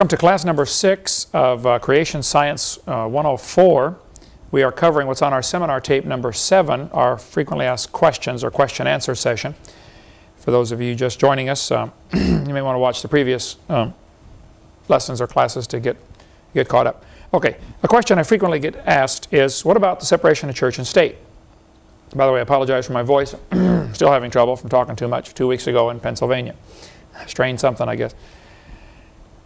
Welcome to class number six of uh, Creation Science uh, 104. We are covering what's on our seminar tape number seven, our frequently asked questions or question answer session. For those of you just joining us, uh, you may want to watch the previous um, lessons or classes to get, get caught up. Okay, a question I frequently get asked is, what about the separation of church and state? By the way, I apologize for my voice. Still having trouble from talking too much two weeks ago in Pennsylvania. Strained something, I guess.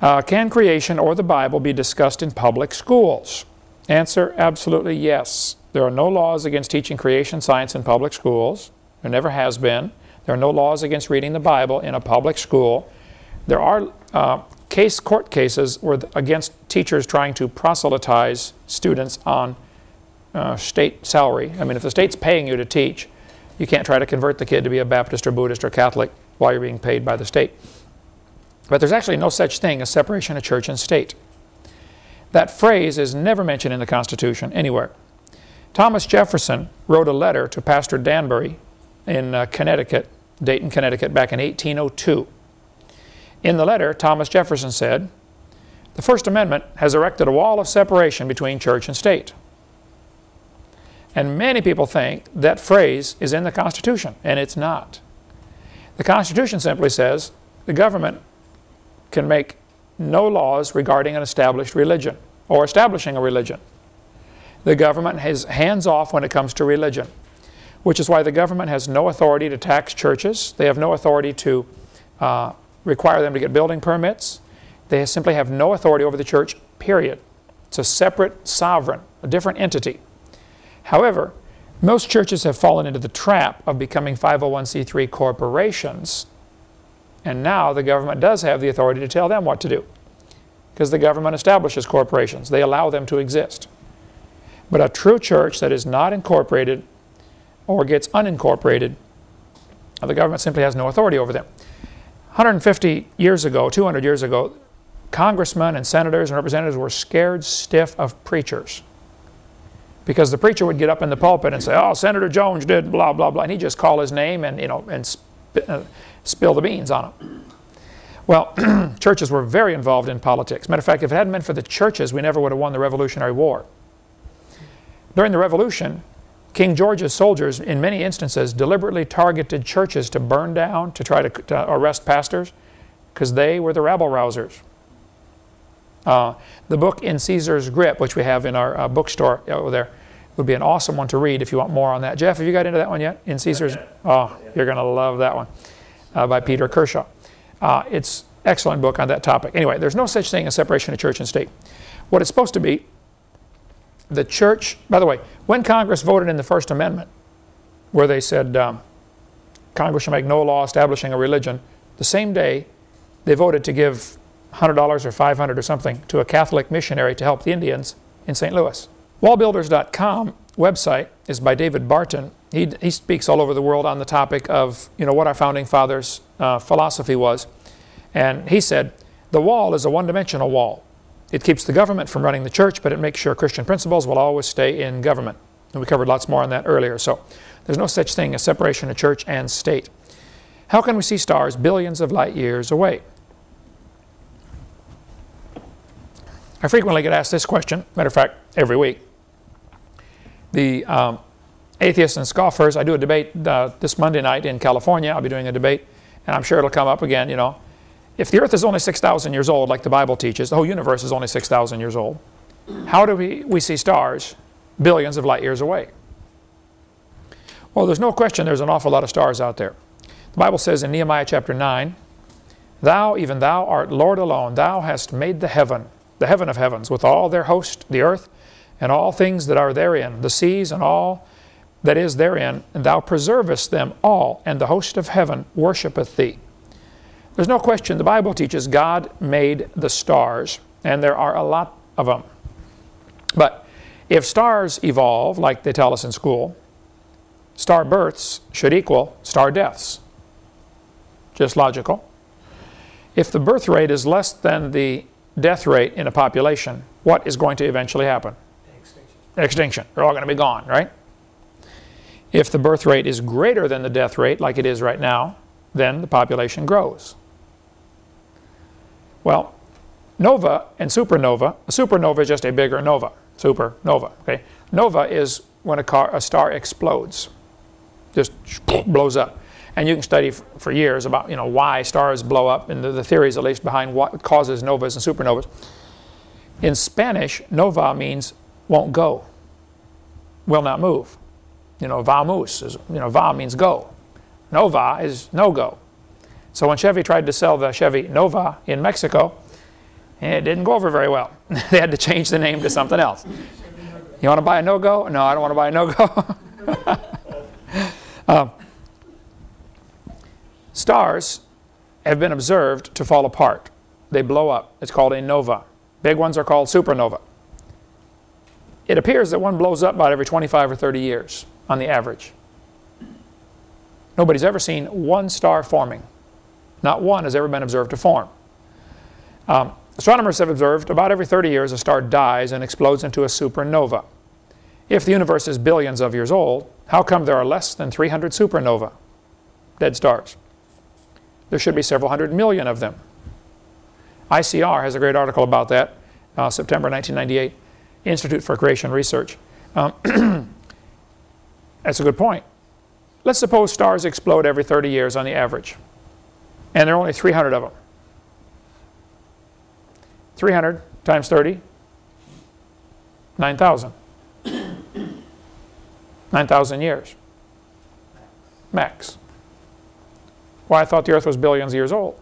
Uh, can creation or the Bible be discussed in public schools? Answer, absolutely yes. There are no laws against teaching creation science in public schools. There never has been. There are no laws against reading the Bible in a public school. There are uh, case court cases where against teachers trying to proselytize students on uh, state salary. I mean, if the state's paying you to teach, you can't try to convert the kid to be a Baptist or Buddhist or Catholic while you're being paid by the state. But there's actually no such thing as separation of church and state. That phrase is never mentioned in the Constitution anywhere. Thomas Jefferson wrote a letter to Pastor Danbury in uh, Connecticut, Dayton, Connecticut, back in 1802. In the letter, Thomas Jefferson said, The First Amendment has erected a wall of separation between church and state. And many people think that phrase is in the Constitution, and it's not. The Constitution simply says the government can make no laws regarding an established religion or establishing a religion. The government has hands off when it comes to religion, which is why the government has no authority to tax churches. They have no authority to uh, require them to get building permits. They simply have no authority over the church, period. It's a separate sovereign, a different entity. However, most churches have fallen into the trap of becoming 501c3 corporations and now the government does have the authority to tell them what to do because the government establishes corporations. They allow them to exist. But a true church that is not incorporated or gets unincorporated, the government simply has no authority over them. 150 years ago, 200 years ago, congressmen and senators and representatives were scared stiff of preachers because the preacher would get up in the pulpit and say, "Oh, Senator Jones did blah blah blah," and he'd just call his name and you know and uh, spill the beans on them. Well, churches were very involved in politics. Matter of fact, if it hadn't been for the churches, we never would have won the Revolutionary War. During the Revolution, King George's soldiers, in many instances, deliberately targeted churches to burn down, to try to, to arrest pastors, because they were the rabble rousers. Uh, the book In Caesar's Grip, which we have in our uh, bookstore over there, would be an awesome one to read if you want more on that. Jeff, have you got into that one yet? In Caesar's? Oh, you're going to love that one by Peter Kershaw. Uh, it's excellent book on that topic. Anyway, there's no such thing as separation of church and state. What it's supposed to be, the church, by the way, when Congress voted in the First Amendment, where they said um, Congress shall make no law establishing a religion, the same day they voted to give $100 or 500 or something to a Catholic missionary to help the Indians in St. Louis. Wallbuilders.com website is by David Barton. He, he speaks all over the world on the topic of you know what our founding fathers' uh, philosophy was. And he said, the wall is a one-dimensional wall. It keeps the government from running the church, but it makes sure Christian principles will always stay in government. And we covered lots more on that earlier. So there's no such thing as separation of church and state. How can we see stars billions of light years away? I frequently get asked this question, matter of fact, every week the um, atheists and scoffers. I do a debate uh, this Monday night in California. I'll be doing a debate, and I'm sure it'll come up again, you know. If the earth is only 6,000 years old, like the Bible teaches, the whole universe is only 6,000 years old, how do we, we see stars billions of light years away? Well, there's no question there's an awful lot of stars out there. The Bible says in Nehemiah chapter 9, Thou, even thou, art Lord alone. Thou hast made the heaven, the heaven of heavens, with all their host, the earth, and all things that are therein, the seas and all that is therein, and thou preservest them all, and the host of heaven worshipeth thee. There's no question the Bible teaches God made the stars, and there are a lot of them. But if stars evolve, like they tell us in school, star births should equal star deaths. Just logical. If the birth rate is less than the death rate in a population, what is going to eventually happen? extinction. Extinction. They're all going to be gone, right? If the birth rate is greater than the death rate, like it is right now, then the population grows. Well, Nova and supernova, a supernova is just a bigger nova, supernova, okay? Nova is when a, car, a star explodes, just blows up. And you can study for years about you know why stars blow up and the, the theories at least behind what causes novas and supernovas. In Spanish, nova means won't go, will not move. You know, vamos is, you know, va means go. Nova is no go. So when Chevy tried to sell the Chevy Nova in Mexico, it didn't go over very well. they had to change the name to something else. You want to buy a no-go? No, I don't want to buy a no-go. um, stars have been observed to fall apart. They blow up. It's called a nova. Big ones are called supernova. It appears that one blows up about every 25 or 30 years on the average. Nobody's ever seen one star forming. Not one has ever been observed to form. Um, astronomers have observed about every 30 years a star dies and explodes into a supernova. If the universe is billions of years old, how come there are less than 300 supernova, dead stars? There should be several hundred million of them. ICR has a great article about that, uh, September 1998, Institute for Creation Research. Um, that's a good point. Let's suppose stars explode every 30 years on the average, and there are only 300 of them. 300 times 30, 9,000. 9,000 years. Max. Why, I thought the Earth was billions of years old.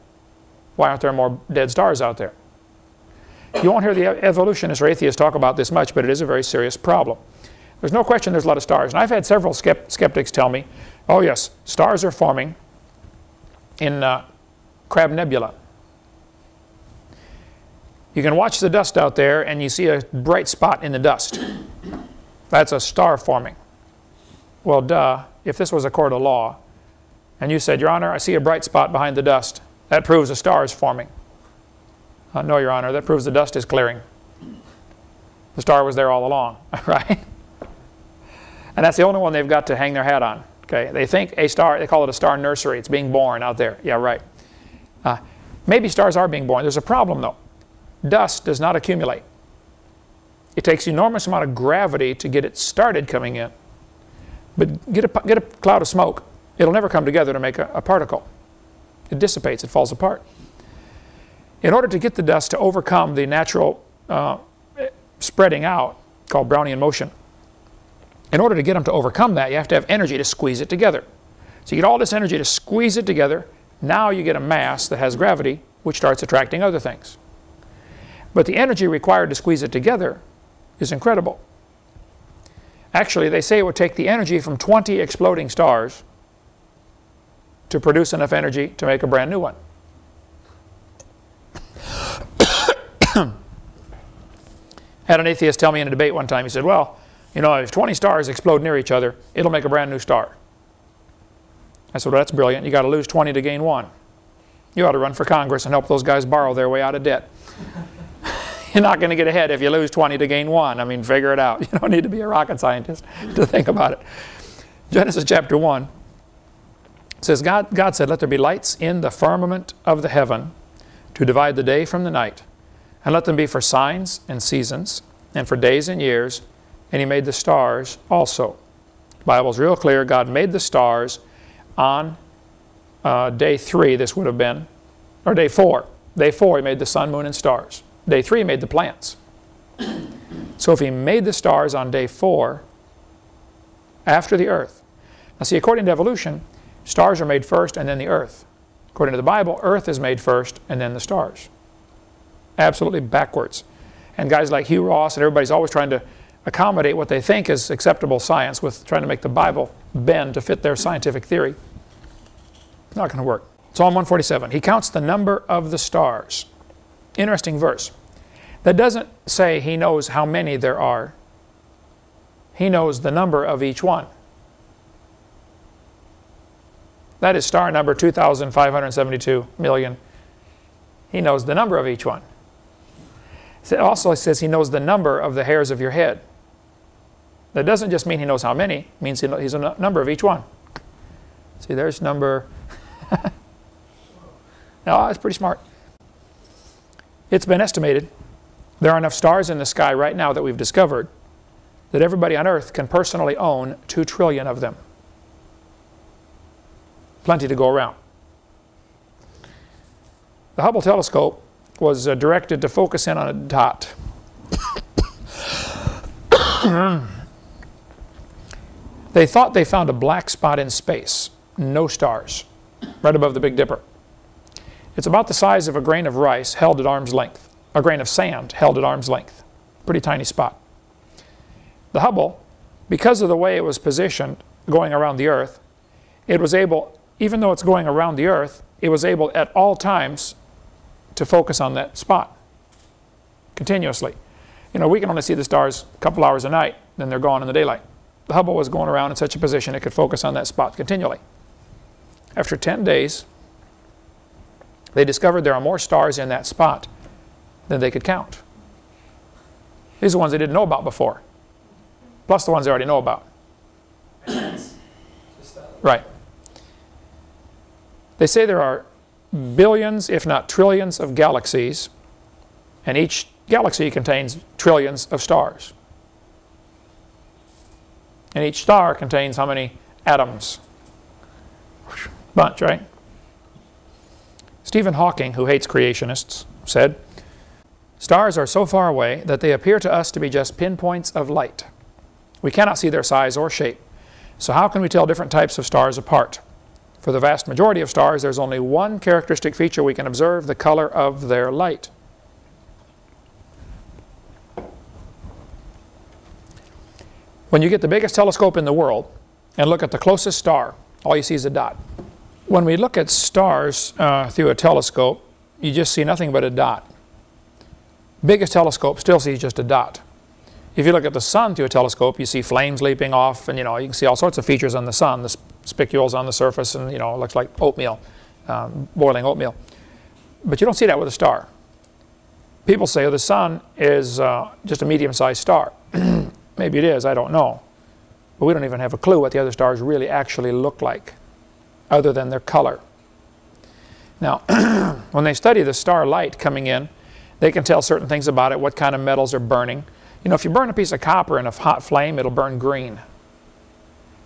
Why aren't there more dead stars out there? You won't hear the evolutionists or atheists talk about this much, but it is a very serious problem. There's no question there's a lot of stars. And I've had several skeptics tell me, oh yes, stars are forming in uh, Crab Nebula. You can watch the dust out there and you see a bright spot in the dust. That's a star forming. Well, duh, if this was a court of law, and you said, Your Honor, I see a bright spot behind the dust, that proves a star is forming. Uh, no, Your Honor, that proves the dust is clearing. The star was there all along, right? And that's the only one they've got to hang their hat on. Okay, they think a star, they call it a star nursery. It's being born out there. Yeah, right. Uh, maybe stars are being born. There's a problem though. Dust does not accumulate. It takes enormous amount of gravity to get it started coming in. But get a, get a cloud of smoke, it'll never come together to make a, a particle. It dissipates, it falls apart. In order to get the dust to overcome the natural uh, spreading out, called Brownian motion, in order to get them to overcome that, you have to have energy to squeeze it together. So you get all this energy to squeeze it together. Now you get a mass that has gravity, which starts attracting other things. But the energy required to squeeze it together is incredible. Actually, they say it would take the energy from 20 exploding stars to produce enough energy to make a brand new one. Had an atheist tell me in a debate one time, he said, well, you know, if 20 stars explode near each other, it'll make a brand new star. I said, well, that's brilliant. You got to lose 20 to gain one. You ought to run for Congress and help those guys borrow their way out of debt. You're not going to get ahead if you lose 20 to gain one. I mean, figure it out. You don't need to be a rocket scientist to think about it. Genesis chapter 1 says, God, God said, Let there be lights in the firmament of the heaven to divide the day from the night, and let them be for signs and seasons, and for days and years, and he made the stars also. The Bible's real clear. God made the stars on uh, day three, this would have been, or day four. Day four, he made the sun, moon, and stars. Day three, he made the plants. So if he made the stars on day four, after the earth. Now see, according to evolution, stars are made first and then the earth. According to the Bible, earth is made first and then the stars. Absolutely backwards. And guys like Hugh Ross and everybody's always trying to accommodate what they think is acceptable science with trying to make the Bible bend to fit their scientific theory. Not going to work. Psalm 147. He counts the number of the stars. Interesting verse. That doesn't say he knows how many there are. He knows the number of each one. That is star number 2,572 million. He knows the number of each one. It also says he knows the number of the hairs of your head. That doesn't just mean he knows how many, it means he knows a number of each one. See, there's number. no, that's pretty smart. It's been estimated there are enough stars in the sky right now that we've discovered that everybody on Earth can personally own 2 trillion of them. Plenty to go around. The Hubble telescope was uh, directed to focus in on a dot. They thought they found a black spot in space, no stars, right above the Big Dipper. It's about the size of a grain of rice held at arm's length, a grain of sand held at arm's length. Pretty tiny spot. The Hubble, because of the way it was positioned going around the Earth, it was able, even though it's going around the Earth, it was able at all times to focus on that spot continuously. You know, we can only see the stars a couple hours a night, then they're gone in the daylight. The Hubble was going around in such a position it could focus on that spot continually. After 10 days, they discovered there are more stars in that spot than they could count. These are ones they didn't know about before, plus the ones they already know about. right. They say there are billions, if not trillions, of galaxies, and each galaxy contains trillions of stars. And each star contains how many atoms? Bunch, right? Stephen Hawking, who hates creationists, said, Stars are so far away that they appear to us to be just pinpoints of light. We cannot see their size or shape. So how can we tell different types of stars apart? For the vast majority of stars, there's only one characteristic feature we can observe, the color of their light. When you get the biggest telescope in the world and look at the closest star, all you see is a dot. When we look at stars uh, through a telescope, you just see nothing but a dot. Biggest telescope still sees just a dot. If you look at the sun through a telescope, you see flames leaping off, and you know you can see all sorts of features on the sun. The spicules on the surface, and you know it looks like oatmeal, um, boiling oatmeal. But you don't see that with a star. People say oh, the sun is uh, just a medium-sized star. Maybe it is, I don't know. But we don't even have a clue what the other stars really actually look like, other than their color. Now, when they study the star light coming in, they can tell certain things about it, what kind of metals are burning. You know, if you burn a piece of copper in a hot flame, it'll burn green.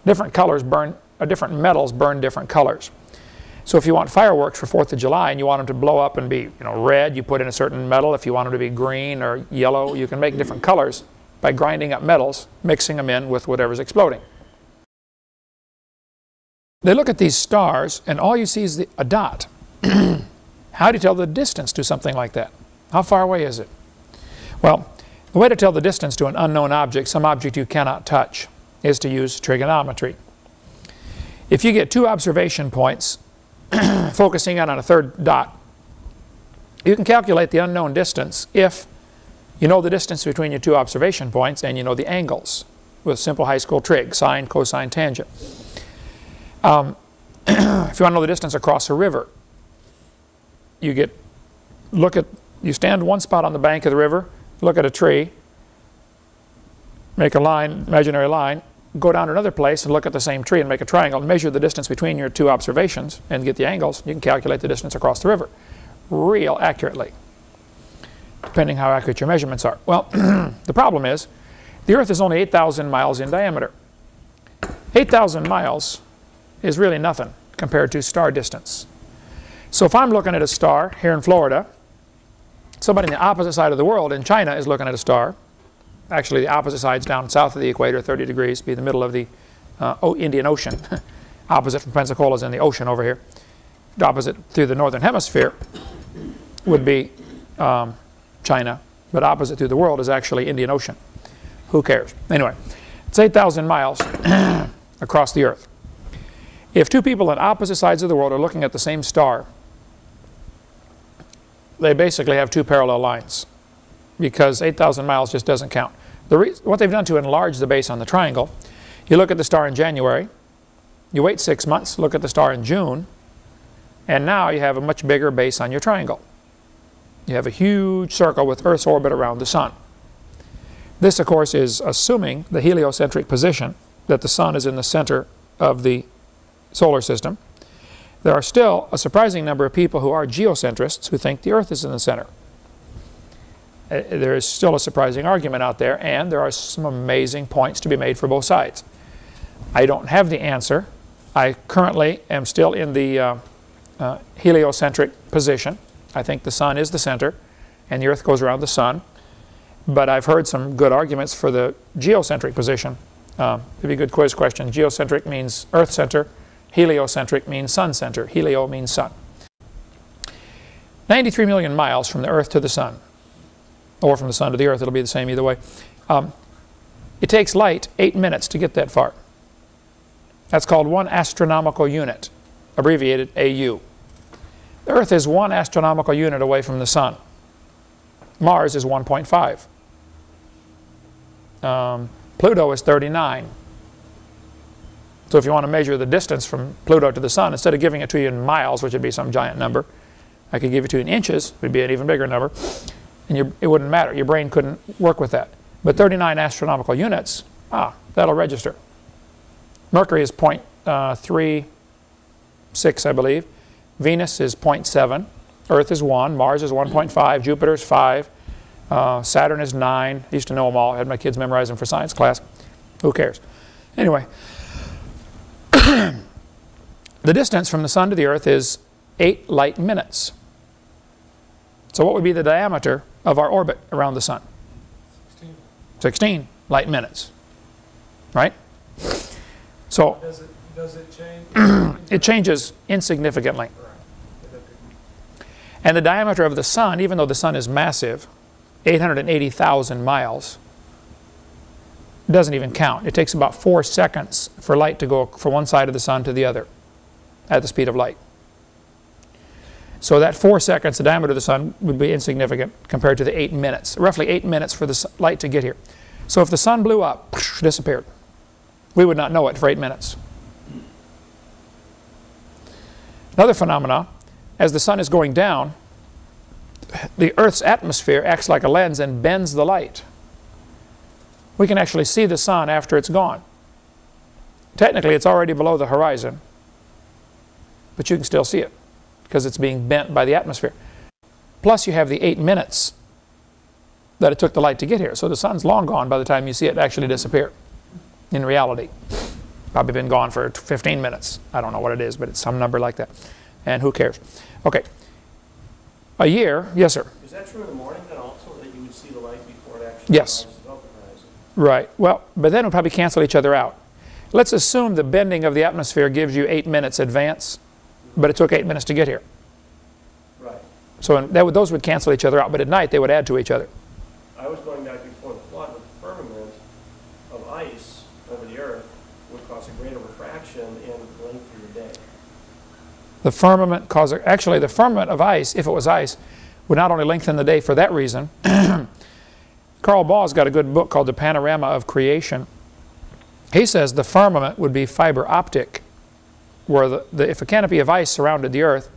Different colors burn, uh, different metals burn different colors. So if you want fireworks for 4th of July and you want them to blow up and be you know, red, you put in a certain metal. If you want them to be green or yellow, you can make different colors by grinding up metals, mixing them in with whatever's exploding. They look at these stars and all you see is the, a dot. How do you tell the distance to something like that? How far away is it? Well, the way to tell the distance to an unknown object, some object you cannot touch, is to use trigonometry. If you get two observation points focusing in on a third dot, you can calculate the unknown distance if you know the distance between your two observation points and you know the angles with simple high school trig, sine, cosine, tangent. Um, if you want to know the distance across a river, you get look at you stand one spot on the bank of the river, look at a tree, make a line, imaginary line, go down to another place and look at the same tree and make a triangle, and measure the distance between your two observations and get the angles, you can calculate the distance across the river real accurately, depending how accurate your measurements are. Well, the problem is the Earth is only 8,000 miles in diameter. 8,000 miles is really nothing compared to star distance. So if I'm looking at a star here in Florida, somebody on the opposite side of the world in China is looking at a star, actually the opposite side's down south of the equator, 30 degrees, be the middle of the uh, Indian Ocean. opposite from Pensacola is in the ocean over here. The opposite through the northern hemisphere would be um, China, but opposite to the world is actually Indian Ocean. Who cares? Anyway, it's 8,000 miles across the Earth. If two people on opposite sides of the world are looking at the same star, they basically have two parallel lines because 8,000 miles just doesn't count. The what they've done to enlarge the base on the triangle, you look at the star in January, you wait six months, look at the star in June, and now you have a much bigger base on your triangle. You have a huge circle with Earth's orbit around the Sun. This, of course, is assuming the heliocentric position, that the Sun is in the center of the solar system. There are still a surprising number of people who are geocentrists who think the Earth is in the center. uh, there is still a surprising argument out there, and there are some amazing points to be made for both sides. I don't have the answer. I currently am still in the uh, uh, heliocentric position. I think the sun is the center, and the earth goes around the sun. But I've heard some good arguments for the geocentric position. Um, it'd be a good quiz question. Geocentric means earth center, heliocentric means sun center. Helio means sun. 93 million miles from the earth to the sun, or from the sun to the earth, it'll be the same either way. Um, it takes light eight minutes to get that far. That's called one astronomical unit, abbreviated AU. The Earth is one astronomical unit away from the Sun. Mars is 1.5. Um, Pluto is 39. So if you want to measure the distance from Pluto to the Sun, instead of giving it to you in miles, which would be some giant number, I could give it to you in inches, would be an even bigger number, and it wouldn't matter. Your brain couldn't work with that. But 39 astronomical units, ah, that'll register. Mercury is uh, 0.36, I believe. Venus is 0.7. Earth is 1. Mars is 1.5. Jupiter is 5. Uh, Saturn is 9. I used to know them all. I had my kids memorize them for science class. Who cares? Anyway, the distance from the Sun to the Earth is 8 light minutes. So what would be the diameter of our orbit around the Sun? 16. 16 light minutes. Right? So does it, does it change? it changes insignificantly. And the diameter of the sun, even though the sun is massive, 880,000 miles, doesn't even count. It takes about four seconds for light to go from one side of the sun to the other at the speed of light. So that four seconds, the diameter of the sun would be insignificant compared to the eight minutes, roughly eight minutes for the light to get here. So if the sun blew up, disappeared. We would not know it for eight minutes. Another phenomena, as the sun is going down, the Earth's atmosphere acts like a lens and bends the light. We can actually see the sun after it's gone. Technically, it's already below the horizon, but you can still see it because it's being bent by the atmosphere. Plus, you have the eight minutes that it took the light to get here. So the sun's long gone by the time you see it actually disappear in reality. Probably been gone for 15 minutes. I don't know what it is, but it's some number like that. And who cares? Okay. A year, yes, sir. Is that true in the morning then also, that you would see the light before it actually yes. Right. Well, but then it would probably cancel each other out. Let's assume the bending of the atmosphere gives you eight minutes advance, but it took eight minutes to get here. Right. So would, those would cancel each other out, but at night they would add to each other. I was going back before the flood with the firmament of ice over the earth would cause a greater refraction and lengthen your day. The firmament causes, actually the firmament of ice, if it was ice, would not only lengthen the day for that reason. Carl Baugh's got a good book called The Panorama of Creation. He says the firmament would be fiber optic, where the, the, if a canopy of ice surrounded the earth,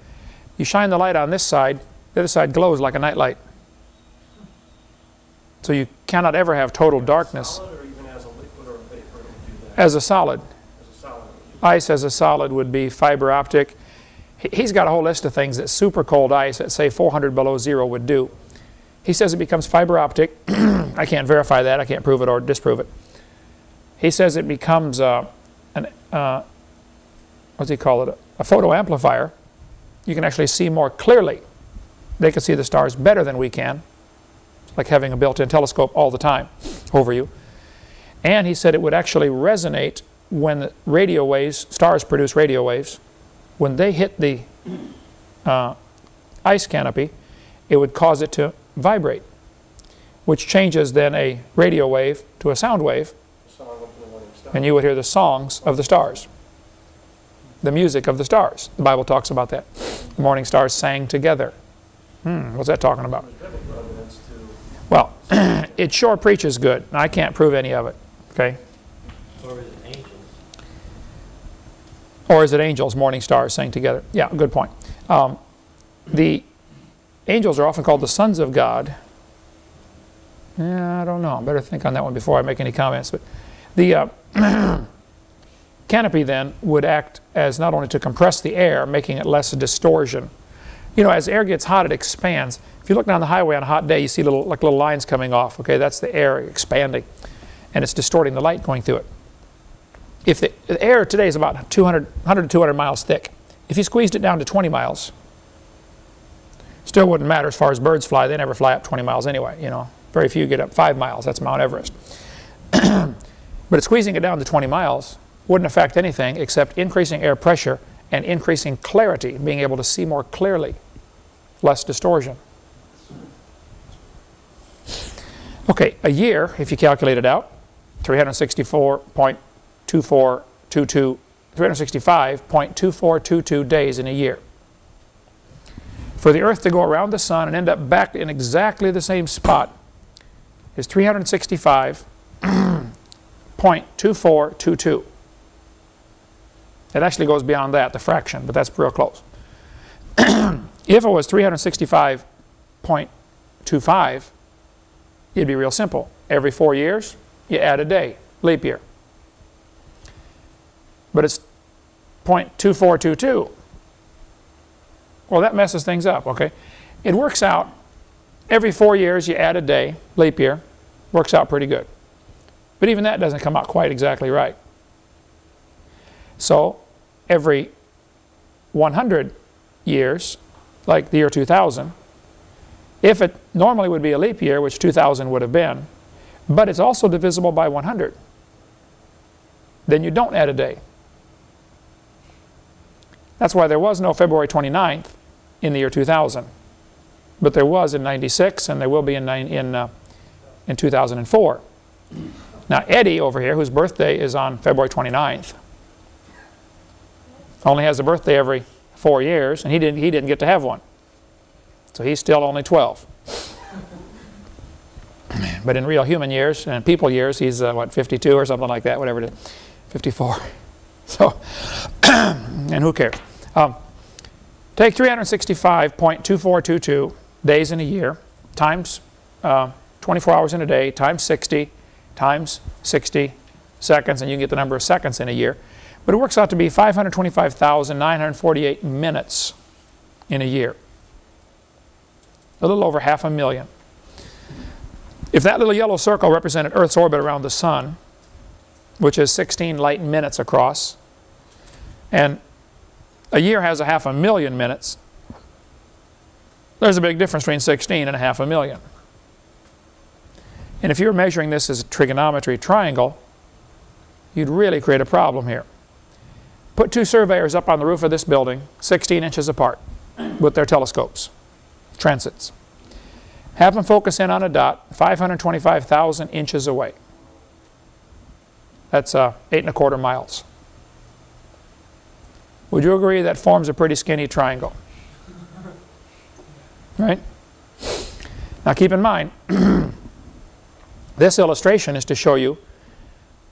you shine the light on this side, the other side glows like a nightlight. So you cannot ever have total darkness as a solid. Ice as a solid would be fiber optic. He's got a whole list of things that super cold ice at say 400 below zero would do. He says it becomes fiber optic. I can't verify that. I can't prove it or disprove it. He says it becomes uh, an, uh, what's he call it, a photo amplifier. You can actually see more clearly. They can see the stars better than we can. It's like having a built-in telescope all the time over you. And he said it would actually resonate when radio waves, stars produce radio waves, when they hit the uh, ice canopy, it would cause it to vibrate, which changes then a radio wave to a sound wave, and you would hear the songs of the stars, the music of the stars. The Bible talks about that. The morning stars sang together. Hmm, what's that talking about? Well, it sure preaches good. I can't prove any of it. Okay? Or is it angels? Morning stars, sang together? Yeah, good point. Um, the angels are often called the sons of God. Yeah, I don't know. I better think on that one before I make any comments. But the uh, canopy then would act as not only to compress the air, making it less distortion, You know, as air gets hot, it expands. If you look down the highway on a hot day, you see little, like little lines coming off. Okay, that's the air expanding, and it's distorting the light going through it. If the, the air today is about 200, 100 to 200 miles thick, if you squeezed it down to 20 miles, still wouldn't matter as far as birds fly. They never fly up 20 miles anyway. You know, very few get up five miles. That's Mount Everest. but squeezing it down to 20 miles wouldn't affect anything except increasing air pressure and increasing clarity, being able to see more clearly, less distortion. Okay, a year, if you calculate it out, 364.2422, 365.2422 days in a year. For the Earth to go around the Sun and end up back in exactly the same spot is 365.2422. It actually goes beyond that, the fraction, but that's real close. if it was 365.25, it'd be real simple. Every four years, you add a day, leap year. But it's 0.2422. Well, that messes things up, okay? It works out, every four years you add a day, leap year, works out pretty good. But even that doesn't come out quite exactly right. So every 100 years, like the year 2000, if it normally would be a leap year, which 2000 would have been, but it's also divisible by 100, then you don't add a day. That's why there was no February 29th in the year 2000. But there was in 96 and there will be in, in, uh, in 2004. Now Eddie over here, whose birthday is on February 29th, only has a birthday every four years, and he didn't, he didn't get to have one. So he's still only 12. but in real human years and people years, he's, uh, what, 52 or something like that, whatever it is, 54. So, and who cares? Um, take 365.2422 days in a year times uh, 24 hours in a day times 60 times 60 seconds, and you get the number of seconds in a year. But it works out to be 525,948 minutes in a year. A little over half a million. If that little yellow circle represented Earth's orbit around the Sun, which is 16 light minutes across, and a year has a half a million minutes, there's a big difference between 16 and a half a million. And if you were measuring this as a trigonometry triangle, you'd really create a problem here. Put two surveyors up on the roof of this building, 16 inches apart, with their telescopes, transits. Have them focus in on a dot 525,000 inches away. That's uh, eight and a quarter miles. Would you agree that forms a pretty skinny triangle? Right? Now keep in mind, this illustration is to show you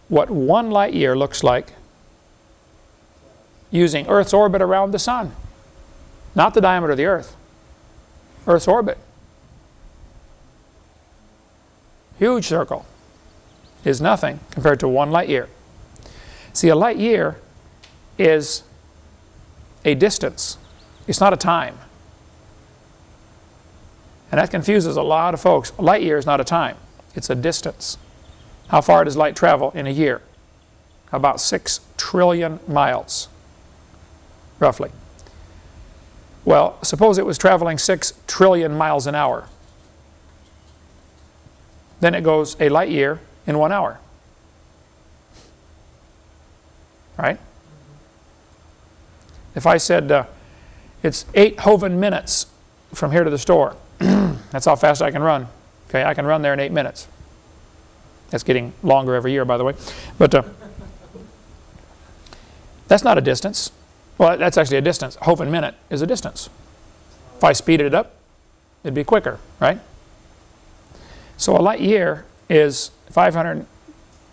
what one light year looks like using Earth's orbit around the Sun. Not the diameter of the Earth, Earth's orbit. Huge circle is nothing compared to one light year. See, a light year is a distance. It's not a time. And that confuses a lot of folks. A light year is not a time. It's a distance. How far does light travel in a year? About 6 trillion miles roughly. Well, suppose it was traveling 6 trillion miles an hour. Then it goes a light year in one hour. Right? If I said uh, it's 8 Hovind minutes from here to the store, that's how fast I can run. Okay, I can run there in 8 minutes. That's getting longer every year, by the way. But uh, that's not a distance. Well, that's actually a distance. Hovind minute is a distance. If I speeded it up, it'd be quicker, right? So a light year is 500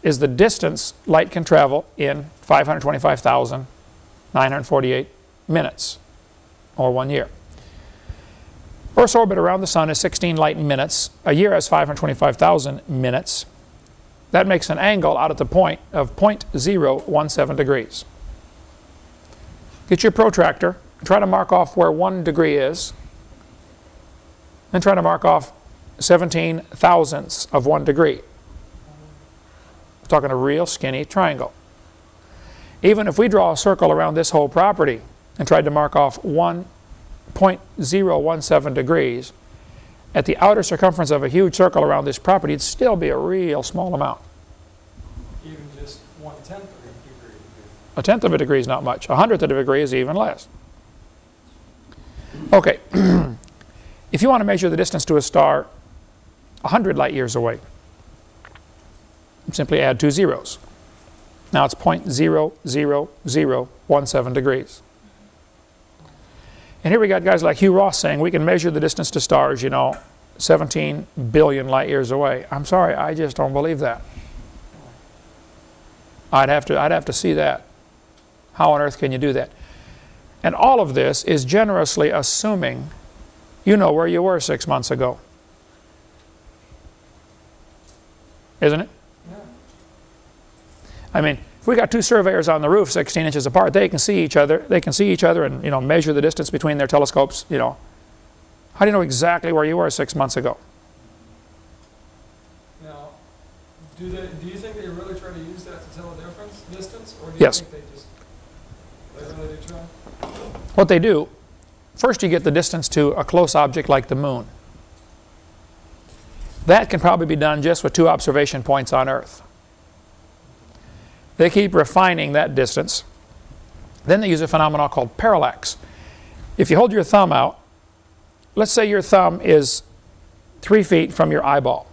is the distance light can travel in 525,948 minutes, or one year. Earth's orbit around the sun is 16 light minutes. A year has 525,000 minutes. That makes an angle out at the point of 0.017 degrees. Get your protractor, try to mark off where one degree is, and try to mark off 17 thousandths of one degree. I'm talking a real skinny triangle. Even if we draw a circle around this whole property and tried to mark off 1.017 degrees, at the outer circumference of a huge circle around this property, it'd still be a real small amount. even just one-tenth of a degree. A tenth of a degree is not much. A hundredth of a degree is even less. Okay, if you want to measure the distance to a star 100 light years away, simply add two zeros. Now it's 0.00017 degrees. And here we got guys like Hugh Ross saying we can measure the distance to stars, you know, 17 billion light years away. I'm sorry, I just don't believe that. I'd have to, I'd have to see that. How on earth can you do that? And all of this is generously assuming you know where you were six months ago. Isn't it? I mean, if we got two surveyors on the roof 16 inches apart, they can see each other. They can see each other and, you know, measure the distance between their telescopes, you know. How do you know exactly where you were six months ago? Now, do they, do you think they really try to use that to tell a difference, distance? Or do you Yes. think they just, they really do try? What they do, first you get the distance to a close object like the moon. That can probably be done just with two observation points on Earth. They keep refining that distance. Then they use a phenomenon called parallax. If you hold your thumb out, let's say your thumb is three feet from your eyeball,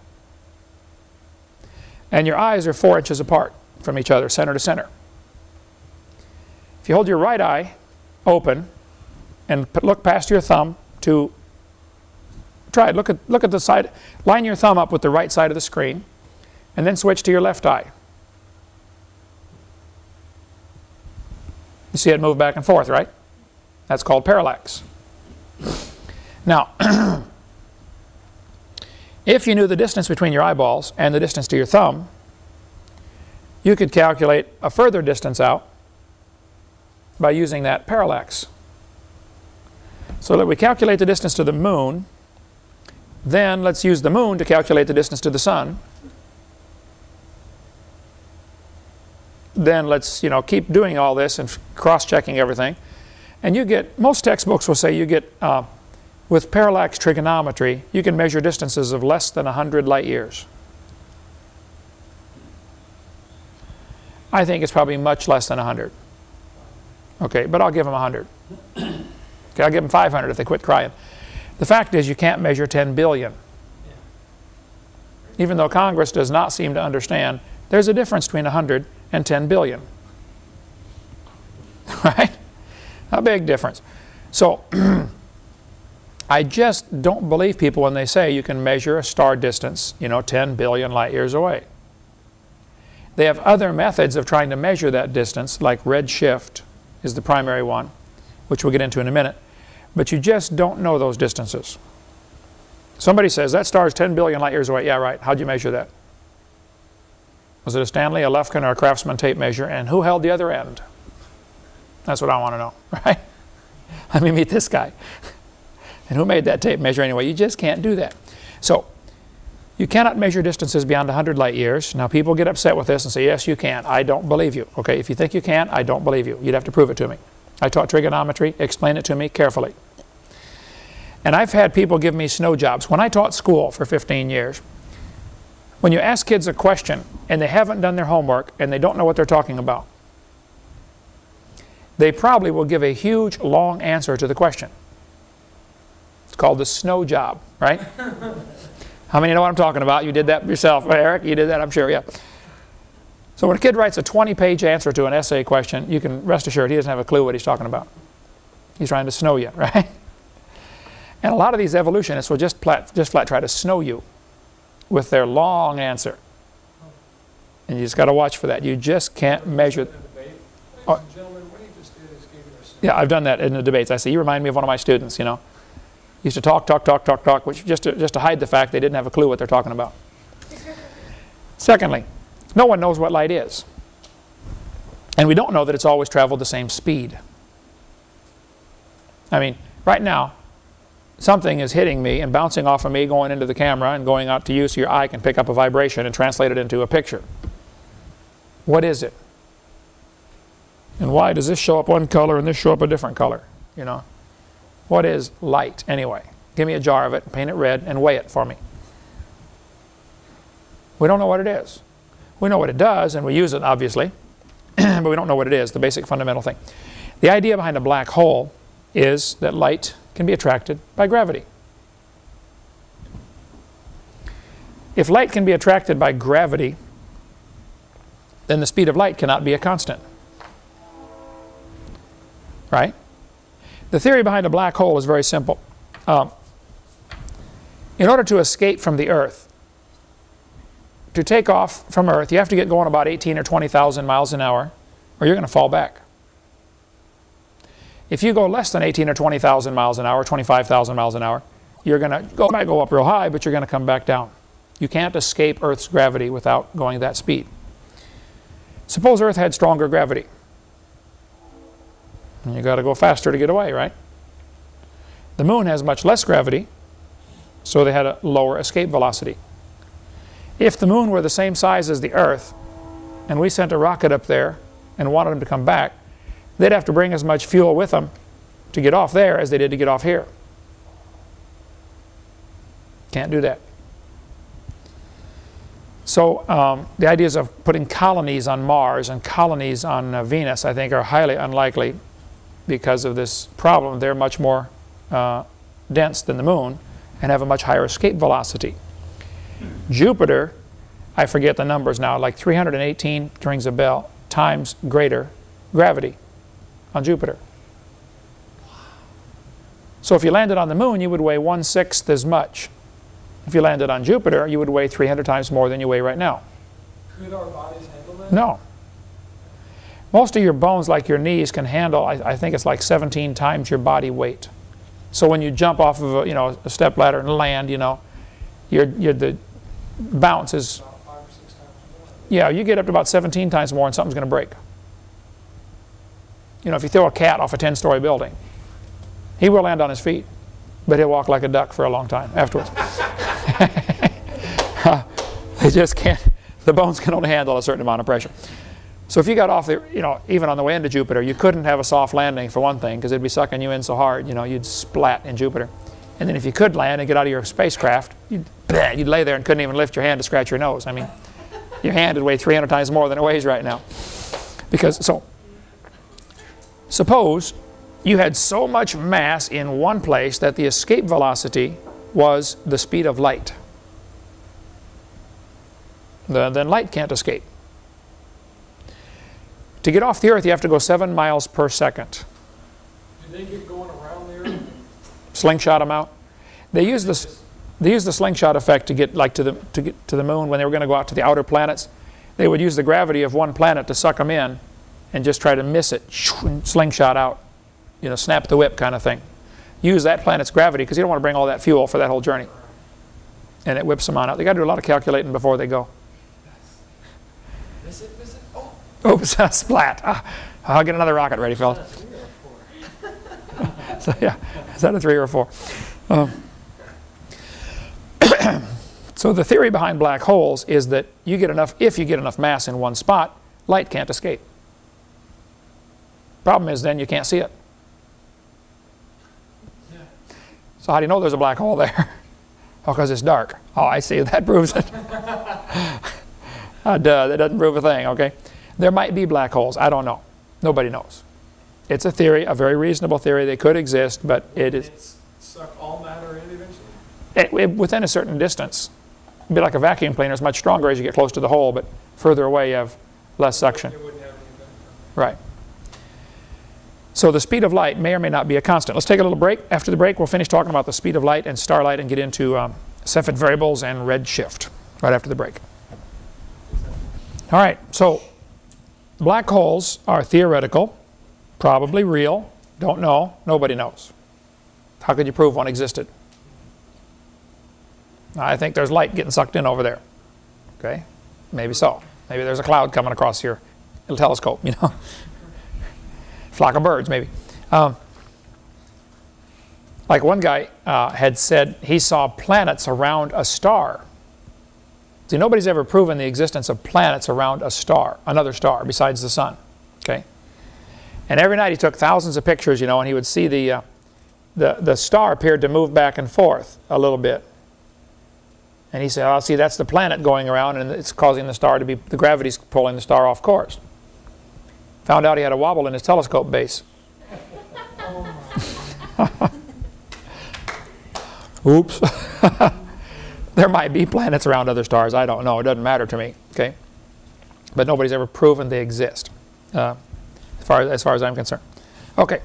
and your eyes are four inches apart from each other, center to center. If you hold your right eye open and look past your thumb to try it. Look at look at the side. Line your thumb up with the right side of the screen, and then switch to your left eye. You see it move back and forth, right? That's called parallax. Now, if you knew the distance between your eyeballs and the distance to your thumb, you could calculate a further distance out by using that parallax. So that we calculate the distance to the moon, then let's use the moon to calculate the distance to the sun. Then let's you know keep doing all this and cross-checking everything, and you get most textbooks will say you get uh, with parallax trigonometry you can measure distances of less than 100 light years. I think it's probably much less than 100. Okay, but I'll give them 100. Okay, I'll give them 500 if they quit crying. The fact is you can't measure 10 billion. Even though Congress does not seem to understand, there's a difference between 100 and 10 billion. Right? A big difference. So, I just don't believe people when they say you can measure a star distance, you know, 10 billion light years away. They have other methods of trying to measure that distance, like redshift is the primary one, which we'll get into in a minute. But you just don't know those distances. Somebody says, that star is 10 billion light years away. Yeah, right. How'd you measure that? Was it a Stanley, a Lufkin, or a Craftsman tape measure? And who held the other end? That's what I want to know, right? Let me meet this guy. And who made that tape measure anyway? You just can't do that. So, you cannot measure distances beyond 100 light years. Now, people get upset with this and say, yes, you can. I don't believe you. Okay, if you think you can, I don't believe you. You'd have to prove it to me. I taught trigonometry. Explain it to me carefully. And I've had people give me snow jobs. When I taught school for 15 years, when you ask kids a question and they haven't done their homework and they don't know what they're talking about, they probably will give a huge, long answer to the question. It's called the snow job, right? How many know what I'm talking about? You did that yourself, Eric. You did that, I'm sure, yeah. So when a kid writes a 20-page answer to an essay question, you can rest assured he doesn't have a clue what he's talking about. He's trying to snow you, right? And a lot of these evolutionists will just flat, just flat try to snow you with their long answer. And you just got to watch for that. You just can't measure. Oh. and gentlemen, what he just did is give you a s- Yeah, I've done that in the debates. I say, you remind me of one of my students, you know. Used to talk, talk, talk, talk, talk, which just to, just to hide the fact they didn't have a clue what they're talking about. Secondly, no one knows what light is. And we don't know that it's always traveled the same speed. I mean, right now, something is hitting me and bouncing off of me, going into the camera and going out to you so your eye can pick up a vibration and translate it into a picture. What is it? And why does this show up one color and this show up a different color? You know? What is light anyway? Give me a jar of it, paint it red, and weigh it for me. We don't know what it is. We know what it does, and we use it, obviously, but we don't know what it is, the basic fundamental thing. The idea behind a black hole is that light can be attracted by gravity. If light can be attracted by gravity, then the speed of light cannot be a constant. Right? The theory behind a black hole is very simple. Um, in order to escape from the Earth, to take off from Earth, you have to get going about 18 or 20,000 miles an hour, or you're going to fall back. If you go less than 18 or 20,000 miles an hour, 25,000 miles an hour, you're going to go, might go up real high, but you're going to come back down. You can't escape Earth's gravity without going that speed. Suppose Earth had stronger gravity. You got to go faster to get away, right? The moon has much less gravity, so they had a lower escape velocity. If the moon were the same size as the Earth, and we sent a rocket up there and wanted them to come back, they'd have to bring as much fuel with them to get off there as they did to get off here. Can't do that. So um, the ideas of putting colonies on Mars and colonies on uh, Venus, I think, are highly unlikely because of this problem. They're much more uh, dense than the moon and have a much higher escape velocity. Jupiter, I forget the numbers now, like 318 rings a bell times greater gravity on Jupiter. So if you landed on the moon, you would weigh one-sixth as much. If you landed on Jupiter, you would weigh 300 times more than you weigh right now. Could our bodies handle that? No. Most of your bones, like your knees, can handle, I, I think it's like 17 times your body weight. So when you jump off of a, you know, a step ladder and land, you know, your, your, the bounce is, About five or six times more. yeah, you get up to about 17 times more and something's going to break. You know, if you throw a cat off a 10-story building, he will land on his feet, but he'll walk like a duck for a long time afterwards. they just can't, the bones can only handle a certain amount of pressure. So if you got off the, you know, even on the way into Jupiter, you couldn't have a soft landing for one thing because it'd be sucking you in so hard, you know, you'd splat in Jupiter. And then if you could land and get out of your spacecraft, you'd, you'd lay there and couldn't even lift your hand to scratch your nose. I mean, your hand would weigh 300 times more than it weighs right now. Because, so, suppose you had so much mass in one place that the escape velocity was the speed of light. The, then light can't escape. To get off the Earth, you have to go seven miles per second. Do they get going around the earth? Slingshot them out. They use this. They use the slingshot effect to get like to the to get to the moon when they were going to go out to the outer planets. They would use the gravity of one planet to suck them in, and just try to miss it, slingshot out, you know, snap the whip kind of thing. Use that planet's gravity because you don't want to bring all that fuel for that whole journey. And it whips them on out. They got to do a lot of calculating before they go. Miss it, miss it, oh. Oops, splat. Ah, I'll get another rocket ready, fellas. So yeah, is that a three or a four? Um, so the theory behind black holes is that you get enough, if you get enough mass in one spot, light can't escape. Problem is then you can't see it. So how do you know there's a black hole there? Oh, because it's dark. Oh, I see. That proves it. uh, duh, that doesn't prove a thing, okay? There might be black holes. I don't know. Nobody knows. It's a theory, a very reasonable theory. They could exist, but it is It's suck all matter in eventually? it, it- within a certain distance. It'd be like a vacuum cleaner. It's much stronger as you get close to the hole, but further away you have less suction. It wouldn't have any effect. Right. So the speed of light may or may not be a constant. Let's take a little break. After the break, we'll finish talking about the speed of light and starlight and get into um, Cepheid variables and redshift right after the break. All right, so black holes are theoretical, probably real, don't know, nobody knows. How could you prove one existed? I think there's light getting sucked in over there. Okay, maybe so. Maybe there's a cloud coming across your telescope, you know flock of birds, maybe. Um, Like one guy uh, had said he saw planets around a star. See, nobody's ever proven the existence of planets around a star, another star besides the sun. Okay? And every night he took thousands of pictures, you know, and he would see the, uh, the, the star appeared to move back and forth a little bit. And he said, oh, see, that's the planet going around and it's causing the star to be, the gravity's pulling the star off course. Found out he had a wobble in his telescope base. Oops. there might be planets around other stars. I don't know. It doesn't matter to me. Okay. But nobody's ever proven they exist, uh, as, far as, as far as I'm concerned. Okay.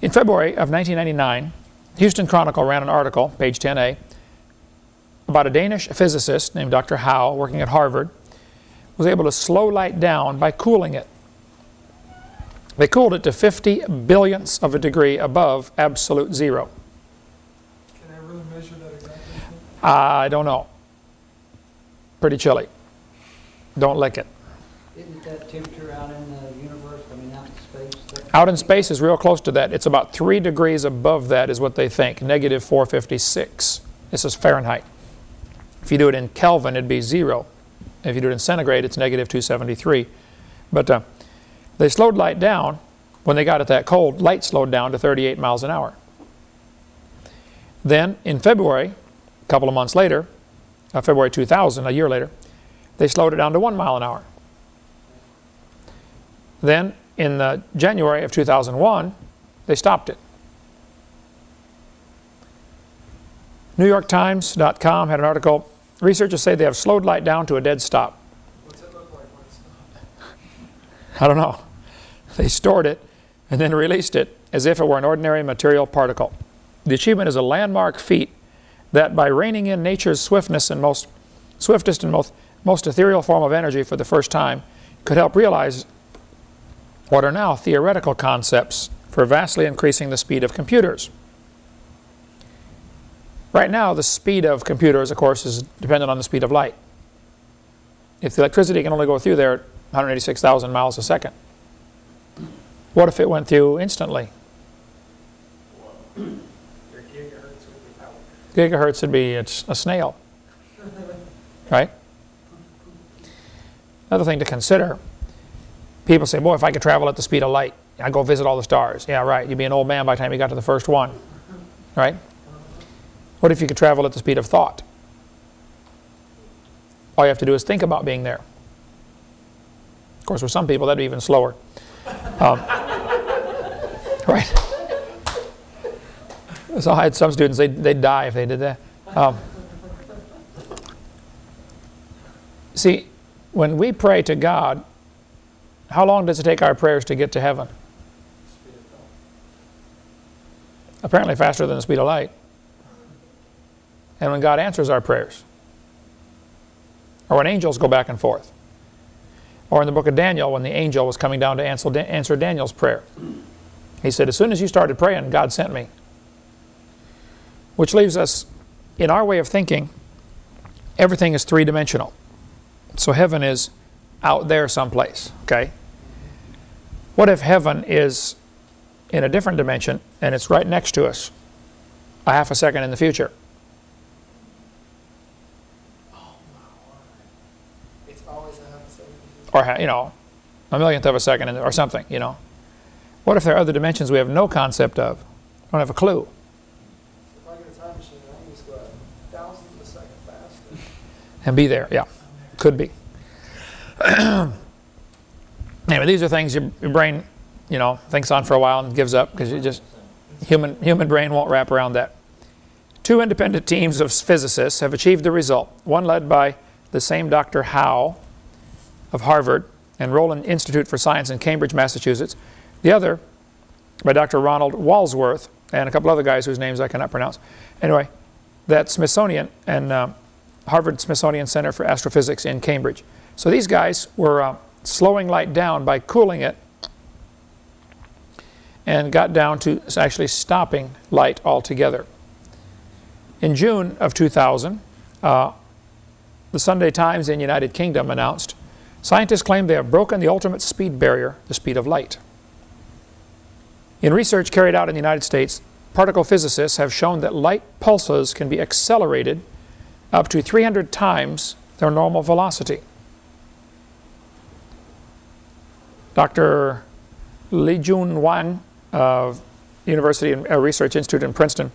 In February of 1999, Houston Chronicle ran an article, page 10a, about a Danish physicist named Dr. Hau, working at Harvard, was able to slow light down by cooling it. They cooled it to 50 billionths of a degree above absolute zero. Can I really measure that exactly? I don't know. Pretty chilly. Don't lick it. Isn't that temperature out in the universe, I mean, out in space? Out in space is real close to that. It's about three degrees above that is what they think, negative 456. This is Fahrenheit. If you do it in Kelvin, it'd be zero. If you do it in centigrade, it's negative 273. But uh, they slowed light down. When they got it that cold, light slowed down to 38 miles an hour. Then in February, a couple of months later, uh, February 2000, a year later, they slowed it down to one mile an hour. Then in the January of 2001, they stopped it. NewYorkTimes.com had an article. Researchers say they have slowed light down to a dead stop. What's it look like when it's not? I don't know. They stored it and then released it as if it were an ordinary material particle. The achievement is a landmark feat that by reining in nature's swiftness and most swiftest and most, most ethereal form of energy for the first time could help realize what are now theoretical concepts for vastly increasing the speed of computers. Right now, the speed of computers, of course, is dependent on the speed of light. If the electricity can only go through there at 186,000 miles a second, what if it went through instantly? Gigahertz would be out. Gigahertz would be it's a snail, right? Another thing to consider, people say, boy, if I could travel at the speed of light, I'd go visit all the stars. Yeah, right, you'd be an old man by the time you got to the first one, right? What if you could travel at the speed of thought? All you have to do is think about being there. Of course, with some people, that'd be even slower. Um, right? So I had some students, they'd, they'd die if they did that. Um, see, when we pray to God, how long does it take our prayers to get to heaven? Apparently faster than the speed of light. And when God answers our prayers, or when angels go back and forth, or in the book of Daniel, when the angel was coming down to answer Daniel's prayer, he said, As soon as you started praying, God sent me. Which leaves us, in our way of thinking, everything is three dimensional. So heaven is out there someplace, okay? What if heaven is in a different dimension and it's right next to us, a half a second in the future? Oh, it's always a half a second. or you know, a millionth of a second or something, you know. What if there are other dimensions we have no concept of? Don't have a clue. And be there. Yeah, could be. anyway, these are things your, your brain, you know, thinks on for a while and gives up because you just human human brain won't wrap around that. Two independent teams of physicists have achieved the result. One led by the same Dr. Hau of Harvard and Rowland Institute for Science in Cambridge, Massachusetts. The other by Dr. Ronald Walsworth and a couple other guys whose names I cannot pronounce. Anyway, that Smithsonian and um, Harvard Smithsonian Center for Astrophysics in Cambridge. So these guys were uh, slowing light down by cooling it and got down to actually stopping light altogether. In June of 2000, uh, the Sunday Times in United Kingdom announced, scientists claim they have broken the ultimate speed barrier, the speed of light. In research carried out in the United States, particle physicists have shown that light pulses can be accelerated up to 300 times their normal velocity. Dr. Li Jun Wang of University uh, Research Institute in Princeton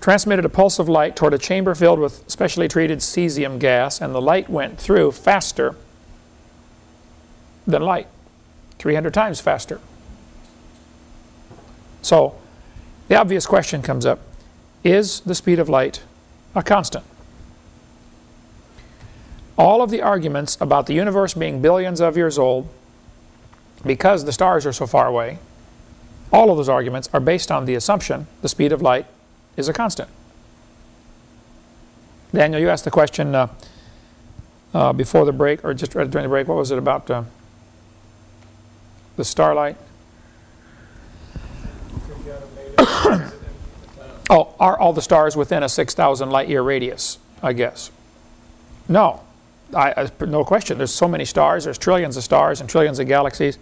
transmitted a pulse of light toward a chamber filled with specially treated cesium gas, and the light went through faster than light, 300 times faster. So the obvious question comes up, is the speed of light a constant? All of the arguments about the universe being billions of years old because the stars are so far away, all of those arguments are based on the assumption the speed of light is a constant. Daniel, you asked the question uh, uh, before the break, or just during the break, what was it about uh, the starlight? oh, are all the stars within a 6,000 light year radius, I guess? No. I, I, no question. There's so many stars. There's trillions of stars and trillions of galaxies.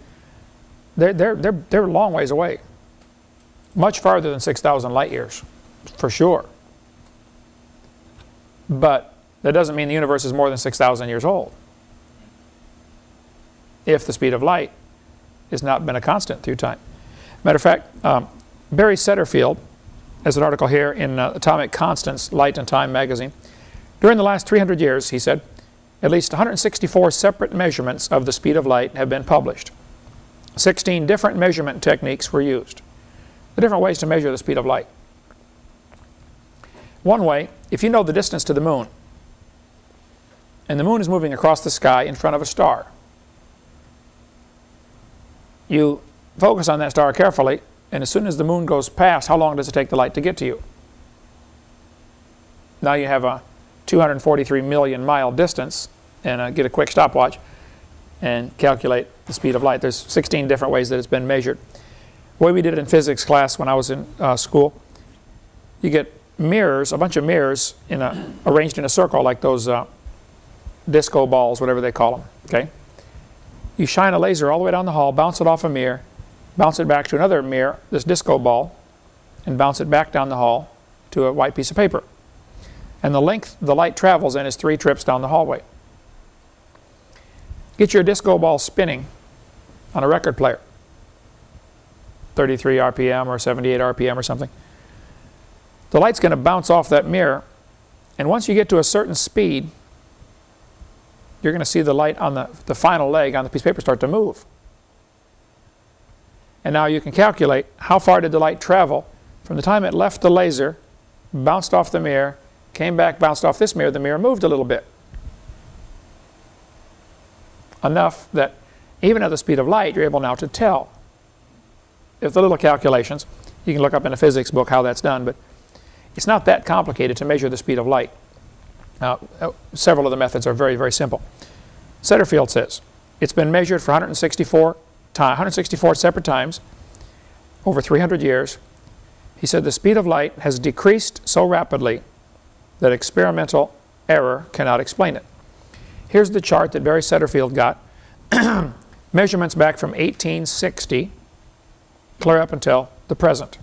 They're, they're, they're, they're long ways away. Much farther than 6,000 light years, for sure. But that doesn't mean the universe is more than 6,000 years old. If the speed of light has not been a constant through time. Matter of fact, um, Barry Setterfield has an article here in uh, Atomic Constants, Light and Time magazine. During the last 300 years, he said, at least 164 separate measurements of the speed of light have been published. 16 different measurement techniques were used. The different ways to measure the speed of light. One way, if you know the distance to the moon, and the moon is moving across the sky in front of a star, you focus on that star carefully, and as soon as the moon goes past, how long does it take the light to get to you? Now you have a 243 million mile distance and uh, get a quick stopwatch and calculate the speed of light. There's 16 different ways that it's been measured. The way we did it in physics class when I was in uh, school, you get mirrors, a bunch of mirrors in a, arranged in a circle like those uh, disco balls, whatever they call them, okay? You shine a laser all the way down the hall, bounce it off a mirror, bounce it back to another mirror, this disco ball, and bounce it back down the hall to a white piece of paper and the length the light travels in is three trips down the hallway. Get your disco ball spinning on a record player, 33 RPM or 78 RPM or something. The light's going to bounce off that mirror, and once you get to a certain speed, you're going to see the light on the, the final leg on the piece of paper start to move. And now you can calculate how far did the light travel from the time it left the laser, bounced off the mirror, Came back, bounced off this mirror, the mirror moved a little bit. Enough that even at the speed of light, you're able now to tell. If the little calculations, you can look up in a physics book how that's done, but it's not that complicated to measure the speed of light. Now, several of the methods are very, very simple. Setterfield says it's been measured for 164, 164 separate times over 300 years. He said the speed of light has decreased so rapidly that experimental error cannot explain it. Here's the chart that Barry Setterfield got. Measurements back from 1860, clear up until the present.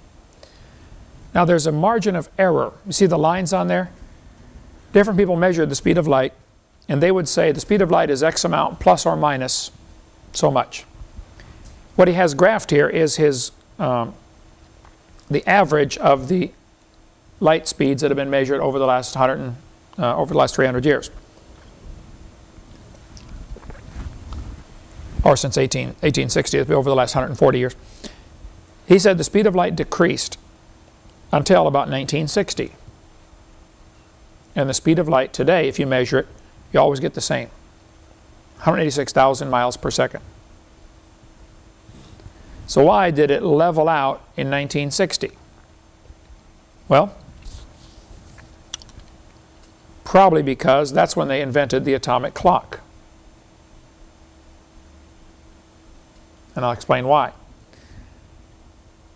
Now there's a margin of error. You see the lines on there? Different people measured the speed of light, and they would say the speed of light is x amount plus or minus so much. What he has graphed here is his um, the average of the light speeds that have been measured over the last 100 and, uh, over the last 300 years. Or since 18, 1860, over the last 140 years. He said the speed of light decreased until about 1960. And the speed of light today, if you measure it, you always get the same. 186,000 miles per second. So why did it level out in 1960? Well, Probably because that's when they invented the atomic clock. And I'll explain why.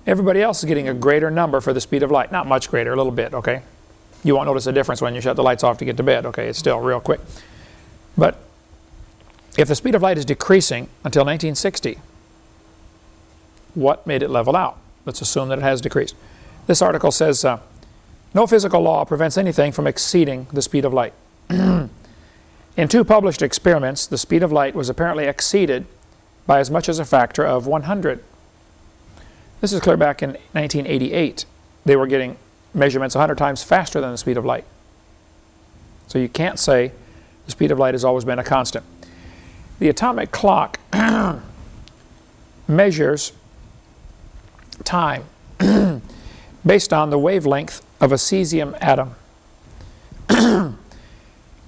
Everybody else is getting a greater number for the speed of light. Not much greater, a little bit, okay? You won't notice a difference when you shut the lights off to get to bed, okay? It's still real quick. But if the speed of light is decreasing until 1960, what made it level out? Let's assume that it has decreased. This article says, uh, no physical law prevents anything from exceeding the speed of light. In two published experiments, the speed of light was apparently exceeded by as much as a factor of 100. This is clear back in 1988. They were getting measurements 100 times faster than the speed of light. So you can't say the speed of light has always been a constant. The atomic clock measures time based on the wavelength of a cesium atom.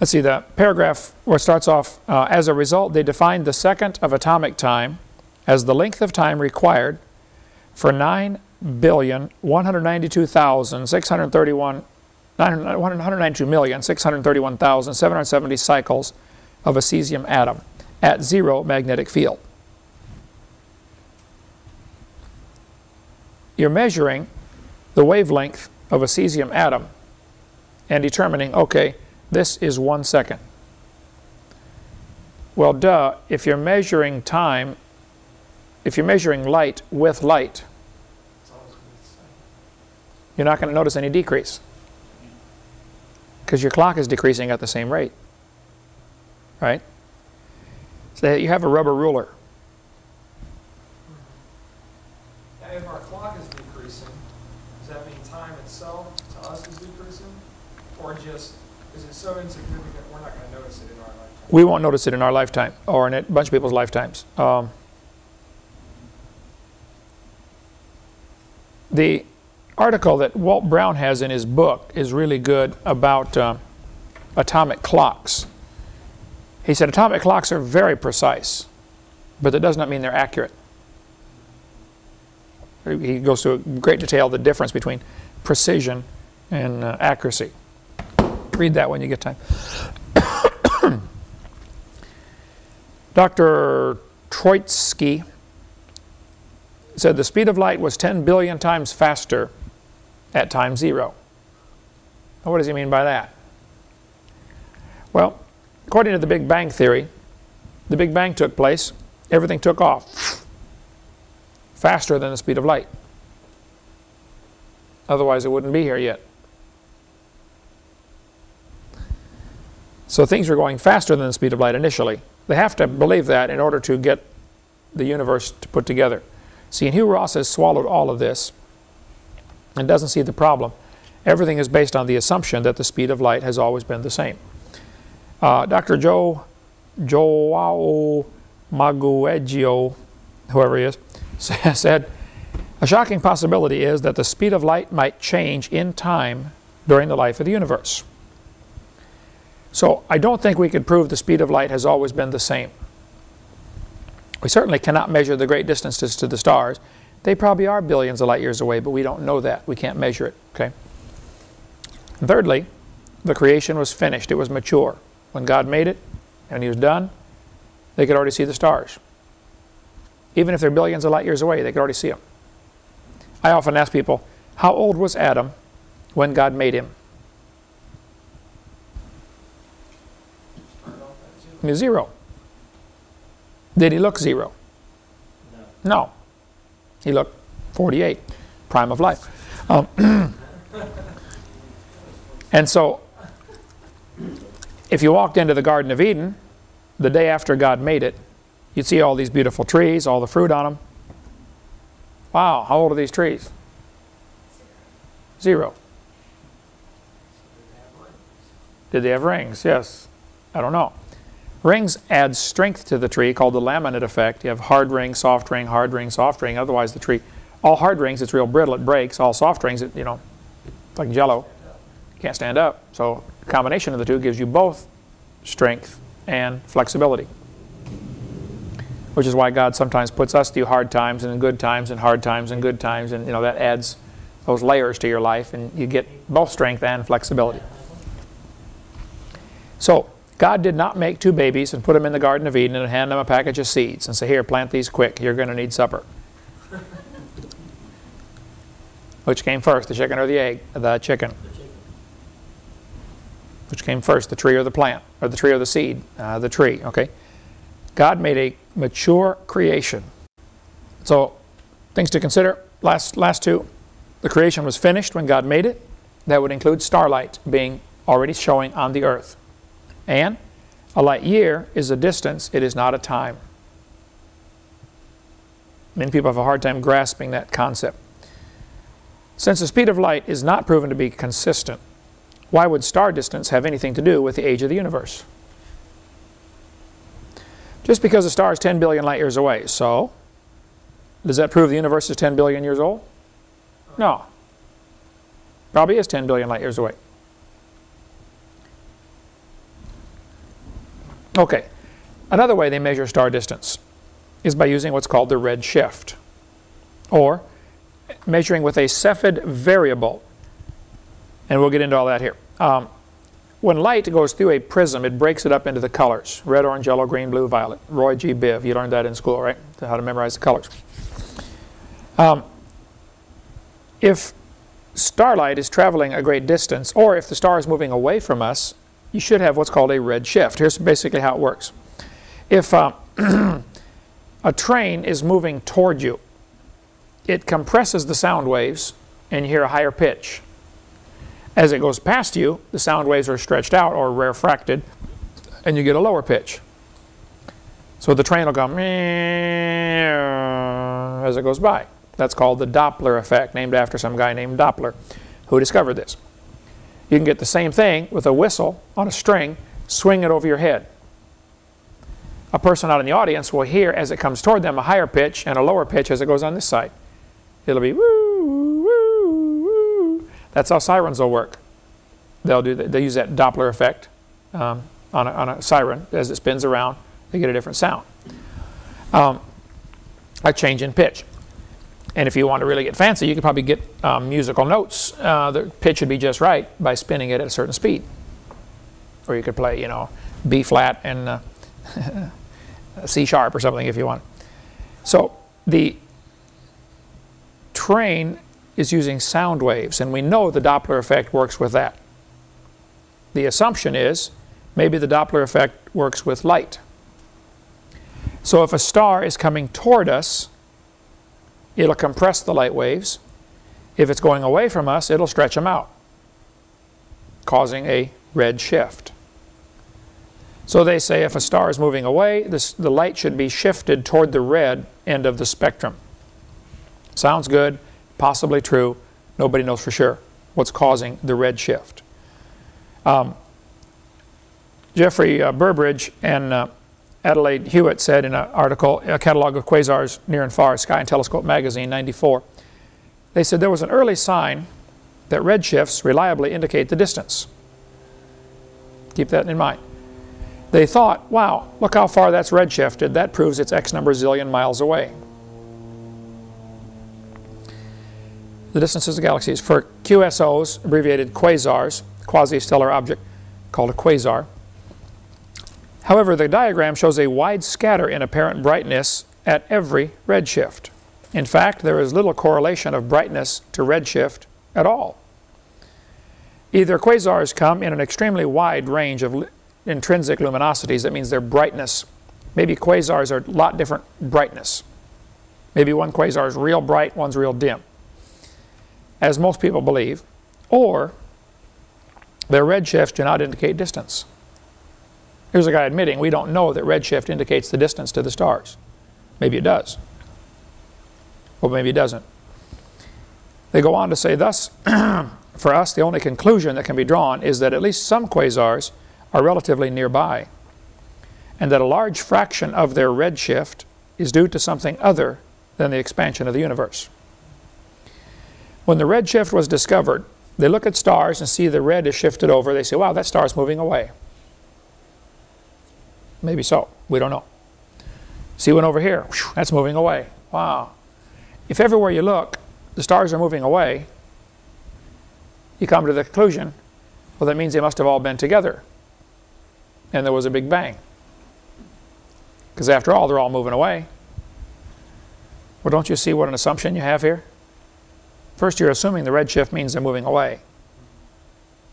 Let's see, the paragraph where it starts off, uh, as a result, they defined the second of atomic time as the length of time required for 9,192,631 192,631,770 cycles of a cesium atom at zero magnetic field. You're measuring the wavelength of a cesium atom and determining, okay, this is one second. Well, duh, if you're measuring time, if you're measuring light with light, you're not going to notice any decrease because your clock is decreasing at the same rate, right? So you have a rubber ruler. If our clock is decreasing, does that mean time itself to us is decreasing? Or just, is it so insignificant, we're not gonna notice it in our lifetime? We won't notice it in our lifetime or in a bunch of people's lifetimes. Um, the article that Walt Brown has in his book is really good about uh, atomic clocks. He said atomic clocks are very precise, but that does not mean they're accurate. He goes to great detail the difference between precision and uh, accuracy. Read that when you get time. Dr. Troitsky said the speed of light was 10 billion times faster at time zero. Now, what does he mean by that? Well, according to the Big Bang Theory, the Big Bang took place, everything took off faster than the speed of light. Otherwise, it wouldn't be here yet. So things were going faster than the speed of light initially. They have to believe that in order to get the universe to put together. See, and Hugh Ross has swallowed all of this and doesn't see the problem. Everything is based on the assumption that the speed of light has always been the same. Uh, Dr. Joe Joao Magueijo, whoever he is, said, a shocking possibility is that the speed of light might change in time during the life of the universe. So I don't think we could prove the speed of light has always been the same. We certainly cannot measure the great distances to the stars. They probably are billions of light years away, but we don't know that. We can't measure it. Okay. Thirdly, the creation was finished. It was mature. When God made it and he was done, they could already see the stars. Even if they're billions of light years away, they could already see them. I often ask people, how old was Adam when God made him? Mean, zero. Did he look zero? No. No. He looked 48, prime of life. Um, and so, if you walked into the Garden of Eden the day after God made it, you'd see all these beautiful trees, all the fruit on them. Wow, how old are these trees? Zero. Did they have rings? Yes. I don't know. Rings add strength to the tree called the laminate effect. You have hard ring, soft ring, hard ring, soft ring. Otherwise the tree, all hard rings, it's real brittle, it breaks. All soft rings, it, you know, like jello, can't stand up. So combination of the two gives you both strength and flexibility. Which is why God sometimes puts us through hard times and good times and hard times and good times and you know that adds those layers to your life and you get both strength and flexibility. So God did not make two babies and put them in the Garden of Eden and hand them a package of seeds and say, here, plant these quick, you're going to need supper. Which came first, the chicken or the egg? The chicken. Which came first, the tree or the plant? Or the tree or the seed? Uh, the tree, okay. God made a mature creation. So, things to consider. Last, last two. the creation was finished when God made it, that would include starlight being already showing on the earth. And a light year is a distance, it is not a time. Many people have a hard time grasping that concept. Since the speed of light is not proven to be consistent, why would star distance have anything to do with the age of the universe? Just because a star is 10 billion light years away, so does that prove the universe is 10 billion years old? No. Probably is 10 billion light years away. Okay, another way they measure star distance is by using what's called the red shift, or measuring with a Cepheid variable. And we'll get into all that here. Um, when light goes through a prism, it breaks it up into the colors red, orange, yellow, green, blue, violet. Roy G. Biv, you learned that in school, right? How to memorize the colors. Um, if starlight is traveling a great distance, or if the star is moving away from us, you should have what's called a red shift. Here's basically how it works. If uh, a train is moving toward you, it compresses the sound waves and you hear a higher pitch. As it goes past you, the sound waves are stretched out or refracted and you get a lower pitch. So the train will go as it goes by. That's called the Doppler effect, named after some guy named Doppler who discovered this. You can get the same thing with a whistle on a string, swing it over your head. A person out in the audience will hear as it comes toward them a higher pitch and a lower pitch as it goes on this side. It'll be woo, woo, woo. That's how sirens will work. They'll do that. they use that Doppler effect um, on, a, on a siren as it spins around. They get a different sound. Um, a change in pitch. And if you want to really get fancy, you could probably get um, musical notes. Uh, the pitch would be just right by spinning it at a certain speed. Or you could play, you know, B flat and uh, C sharp or something if you want. So the train is using sound waves, and we know the Doppler effect works with that. The assumption is maybe the Doppler effect works with light. So if a star is coming toward us, it'll compress the light waves. If it's going away from us, it'll stretch them out, causing a red shift. So they say if a star is moving away, this, the light should be shifted toward the red end of the spectrum. Sounds good, possibly true. Nobody knows for sure what's causing the red shift. Um, Geoffrey uh, Burbidge and uh, Adelaide Hewitt said in an article, A Catalogue of Quasars Near and Far, Sky and Telescope magazine, 94, they said there was an early sign that redshifts reliably indicate the distance. Keep that in mind. They thought, wow, look how far that's redshifted. That proves it's X number zillion miles away. The distances of galaxies. For QSOs, abbreviated quasars, quasi-stellar object called a quasar, However, the diagram shows a wide scatter in apparent brightness at every redshift. In fact, there is little correlation of brightness to redshift at all. Either quasars come in an extremely wide range of intrinsic luminosities, that means their brightness. Maybe quasars are a lot different brightness. Maybe one quasar is real bright, one's real dim, as most people believe, or their redshifts do not indicate distance. Here's a guy admitting we don't know that redshift indicates the distance to the stars. Maybe it does. Or maybe it doesn't. They go on to say, thus, for us, the only conclusion that can be drawn is that at least some quasars are relatively nearby, and that a large fraction of their redshift is due to something other than the expansion of the universe. When the redshift was discovered, they look at stars and see the red is shifted over. They say, wow, that star's moving away. Maybe so. We don't know. See one over here. That's moving away. Wow. If everywhere you look, the stars are moving away, you come to the conclusion, well, that means they must have all been together. And there was a big bang. Because after all, they're all moving away. Well, don't you see what an assumption you have here? First, you're assuming the redshift means they're moving away,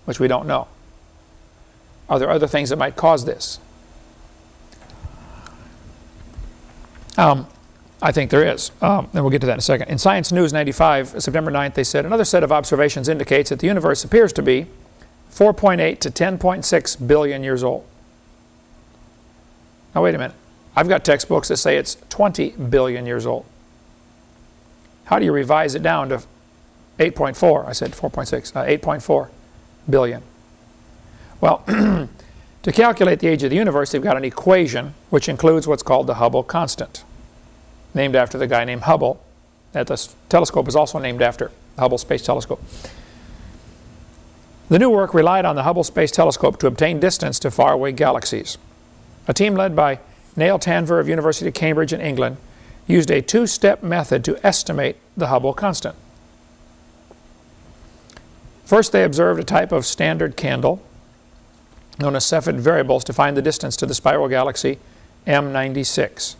which we don't know. Are there other things that might cause this? Um, I think there is. Um, and we'll get to that in a second. In Science News 95, September 9th, they said another set of observations indicates that the universe appears to be 4.8 to 10.6 billion years old. Now, wait a minute. I've got textbooks that say it's 20 billion years old. How do you revise it down to 8.4? I said 4.6, uh, 8.4 billion. Well, to calculate the age of the universe, they've got an equation which includes what's called the Hubble constant named after the guy named Hubble. That the telescope is also named after Hubble Space Telescope. The new work relied on the Hubble Space Telescope to obtain distance to faraway galaxies. A team led by Neil Tanvir of University of Cambridge in England used a two-step method to estimate the Hubble constant. First, they observed a type of standard candle known as Cepheid variables to find the distance to the spiral galaxy M96.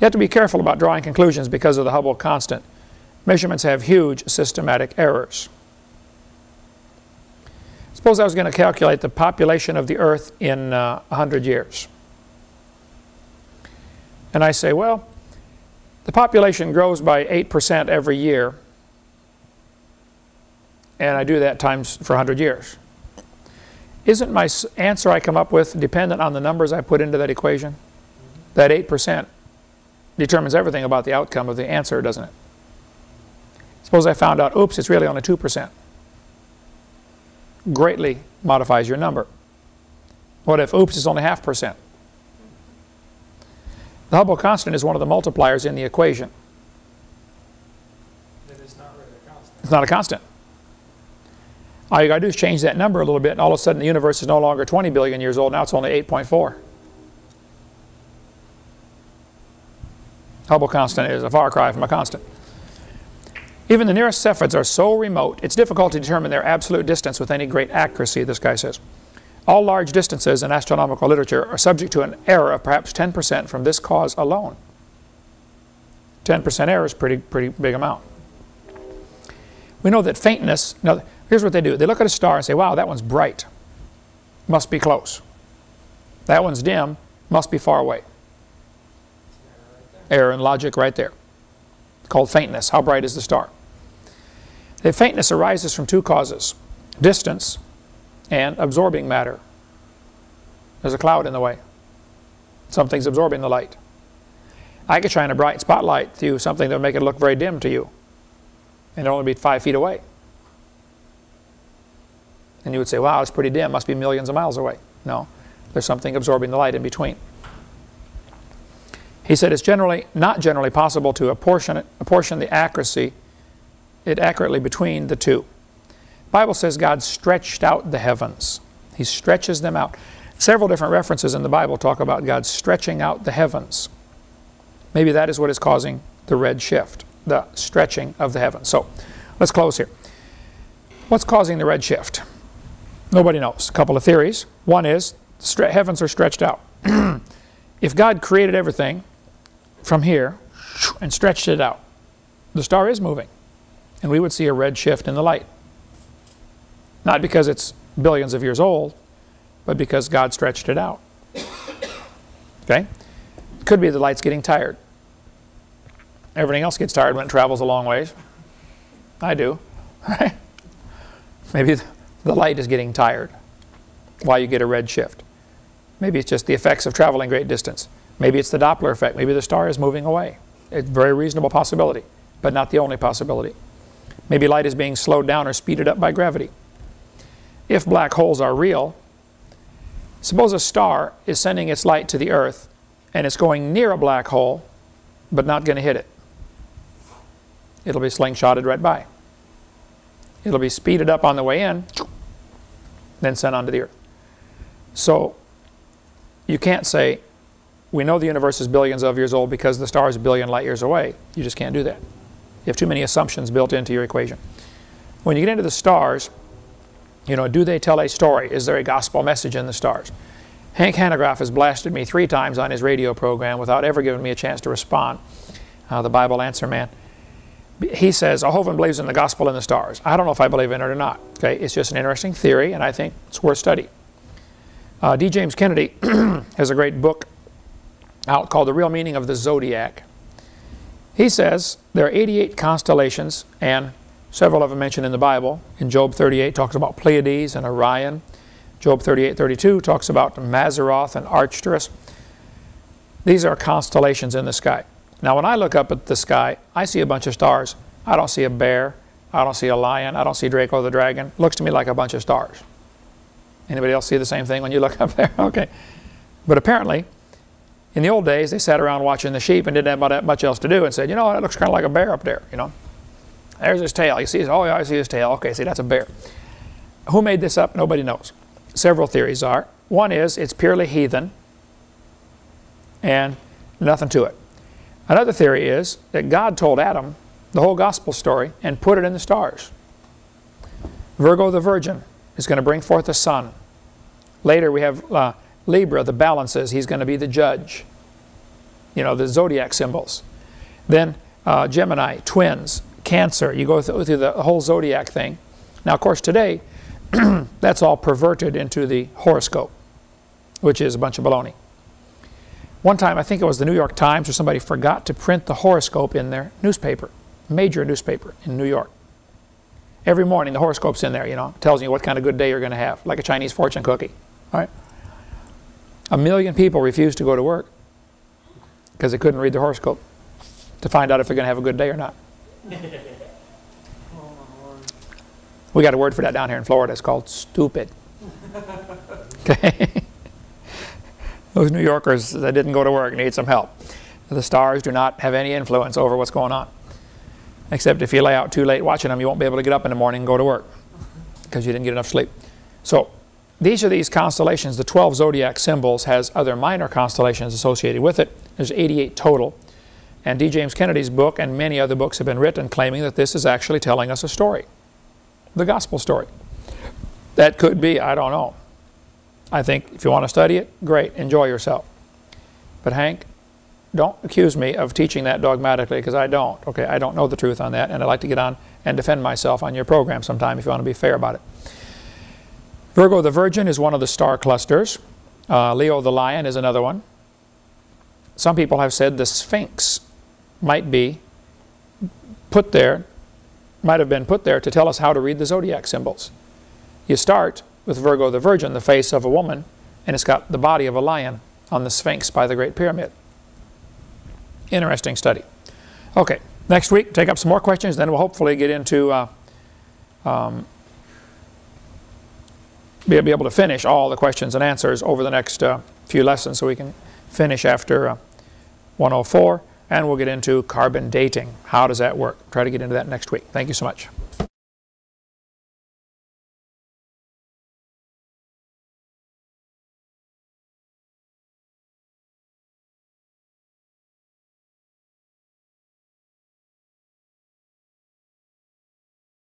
You have to be careful about drawing conclusions because of the Hubble constant. Measurements have huge systematic errors. Suppose I was going to calculate the population of the Earth in uh, 100 years. And I say, well, the population grows by 8% every year. And I do that times for 100 years. Isn't my answer I come up with dependent on the numbers I put into that equation? That 8% determines everything about the outcome of the answer, doesn't it? Suppose I found out, oops, it's really only 2%. Greatly modifies your number. What if, oops, it's only half percent? The Hubble constant is one of the multipliers in the equation. It is not really a constant. It's not a constant. All you got to do is change that number a little bit, and all of a sudden the universe is no longer 20 billion years old. Now it's only 8.4. Hubble constant is a far cry from a constant. Even the nearest Cepheids are so remote, it's difficult to determine their absolute distance with any great accuracy, this guy says. All large distances in astronomical literature are subject to an error of perhaps 10% from this cause alone. 10% error is pretty, pretty big amount. We know that faintness, now here's what they do. They look at a star and say, wow, that one's bright. Must be close. That one's dim. Must be far away error in logic right there. called faintness. How bright is the star? The faintness arises from two causes, distance and absorbing matter. There's a cloud in the way. Something's absorbing the light. I could shine a bright spotlight through something that would make it look very dim to you and it'd only be five feet away. And you would say, wow, it's pretty dim, must be millions of miles away. No, there's something absorbing the light in between. He said it's generally not generally possible to apportion, apportion the accuracy it accurately between the two. The Bible says God stretched out the heavens. He stretches them out. Several different references in the Bible talk about God stretching out the heavens. Maybe that is what is causing the red shift, the stretching of the heavens. So let's close here. What's causing the red shift? Nobody knows. A couple of theories. One is the heavens are stretched out. if God created everything from here and stretched it out. The star is moving. And we would see a red shift in the light. Not because it's billions of years old, but because God stretched it out. Okay? Could be the light's getting tired. Everything else gets tired when it travels a long ways. I do. Right? Maybe the light is getting tired why you get a red shift. Maybe it's just the effects of traveling great distance. Maybe it's the Doppler effect. Maybe the star is moving away. It's a very reasonable possibility, but not the only possibility. Maybe light is being slowed down or speeded up by gravity. If black holes are real, suppose a star is sending its light to the Earth and it's going near a black hole, but not going to hit it. It'll be slingshotted right by. It'll be speeded up on the way in, then sent onto the Earth. So you can't say we know the universe is billions of years old because the star is a billion light years away. You just can't do that. You have too many assumptions built into your equation. When you get into the stars, you know, do they tell a story? Is there a gospel message in the stars? Hank Hanegraaff has blasted me three times on his radio program without ever giving me a chance to respond. Uh, the Bible answer man. He says, Hovind believes in the gospel in the stars. I don't know if I believe in it or not. Okay, It's just an interesting theory, and I think it's worth study. Uh, D. James Kennedy has a great book out called The Real Meaning of the Zodiac. He says there are 88 constellations, and several of them mentioned in the Bible. In Job 38 talks about Pleiades and Orion. Job 38, 32 talks about Mazzaroth and Arcturus. These are constellations in the sky. Now, when I look up at the sky, I see a bunch of stars. I don't see a bear. I don't see a lion. I don't see Draco the dragon. Looks to me like a bunch of stars. Anybody else see the same thing when you look up there? okay. But apparently, in the old days, they sat around watching the sheep and didn't have much else to do and said, you know it looks kind of like a bear up there, you know. There's his tail. You see his, oh yeah, I see his tail. Okay, see, that's a bear. Who made this up? Nobody knows. Several theories are. One is it's purely heathen and nothing to it. Another theory is that God told Adam the whole gospel story and put it in the stars. Virgo the virgin is going to bring forth a son. Later we have uh, Libra, the balances. He's going to be the judge. You know, the zodiac symbols. Then uh, Gemini, twins, Cancer. You go through the whole zodiac thing. Now, of course, today, that's all perverted into the horoscope, which is a bunch of baloney. One time, I think it was the New York Times or somebody forgot to print the horoscope in their newspaper, major newspaper in New York. Every morning, the horoscope's in there, you know, tells you what kind of good day you're going to have, like a Chinese fortune cookie. All right? A million people refused to go to work because they couldn't read the horoscope to find out if they're going to have a good day or not. We got a word for that down here in Florida. It's called stupid. Okay? Those New Yorkers that didn't go to work need some help. The stars do not have any influence over what's going on. Except if you lay out too late watching them, you won't be able to get up in the morning and go to work because you didn't get enough sleep. So these are these constellations. The 12 zodiac symbols has other minor constellations associated with it. There's 88 total. And D. James Kennedy's book and many other books have been written claiming that this is actually telling us a story. The gospel story. That could be, I don't know. I think if you want to study it, great, enjoy yourself. But Hank, don't accuse me of teaching that dogmatically because I don't. Okay, I don't know the truth on that, and I'd like to get on and defend myself on your program sometime if you want to be fair about it. Virgo the Virgin is one of the star clusters. Uh, Leo the Lion is another one. Some people have said the Sphinx might be put there, might have been put there to tell us how to read the zodiac symbols. You start with Virgo the Virgin, the face of a woman, and it's got the body of a lion on the Sphinx by the Great Pyramid. Interesting study. Okay, next week, take up some more questions, then we'll hopefully get into uh, um, be, able to finish all the questions and answers over the next uh, few lessons so we can finish after uh, 104 and we'll get into carbon dating. How does that work? Try to get into that next week. Thank you so much.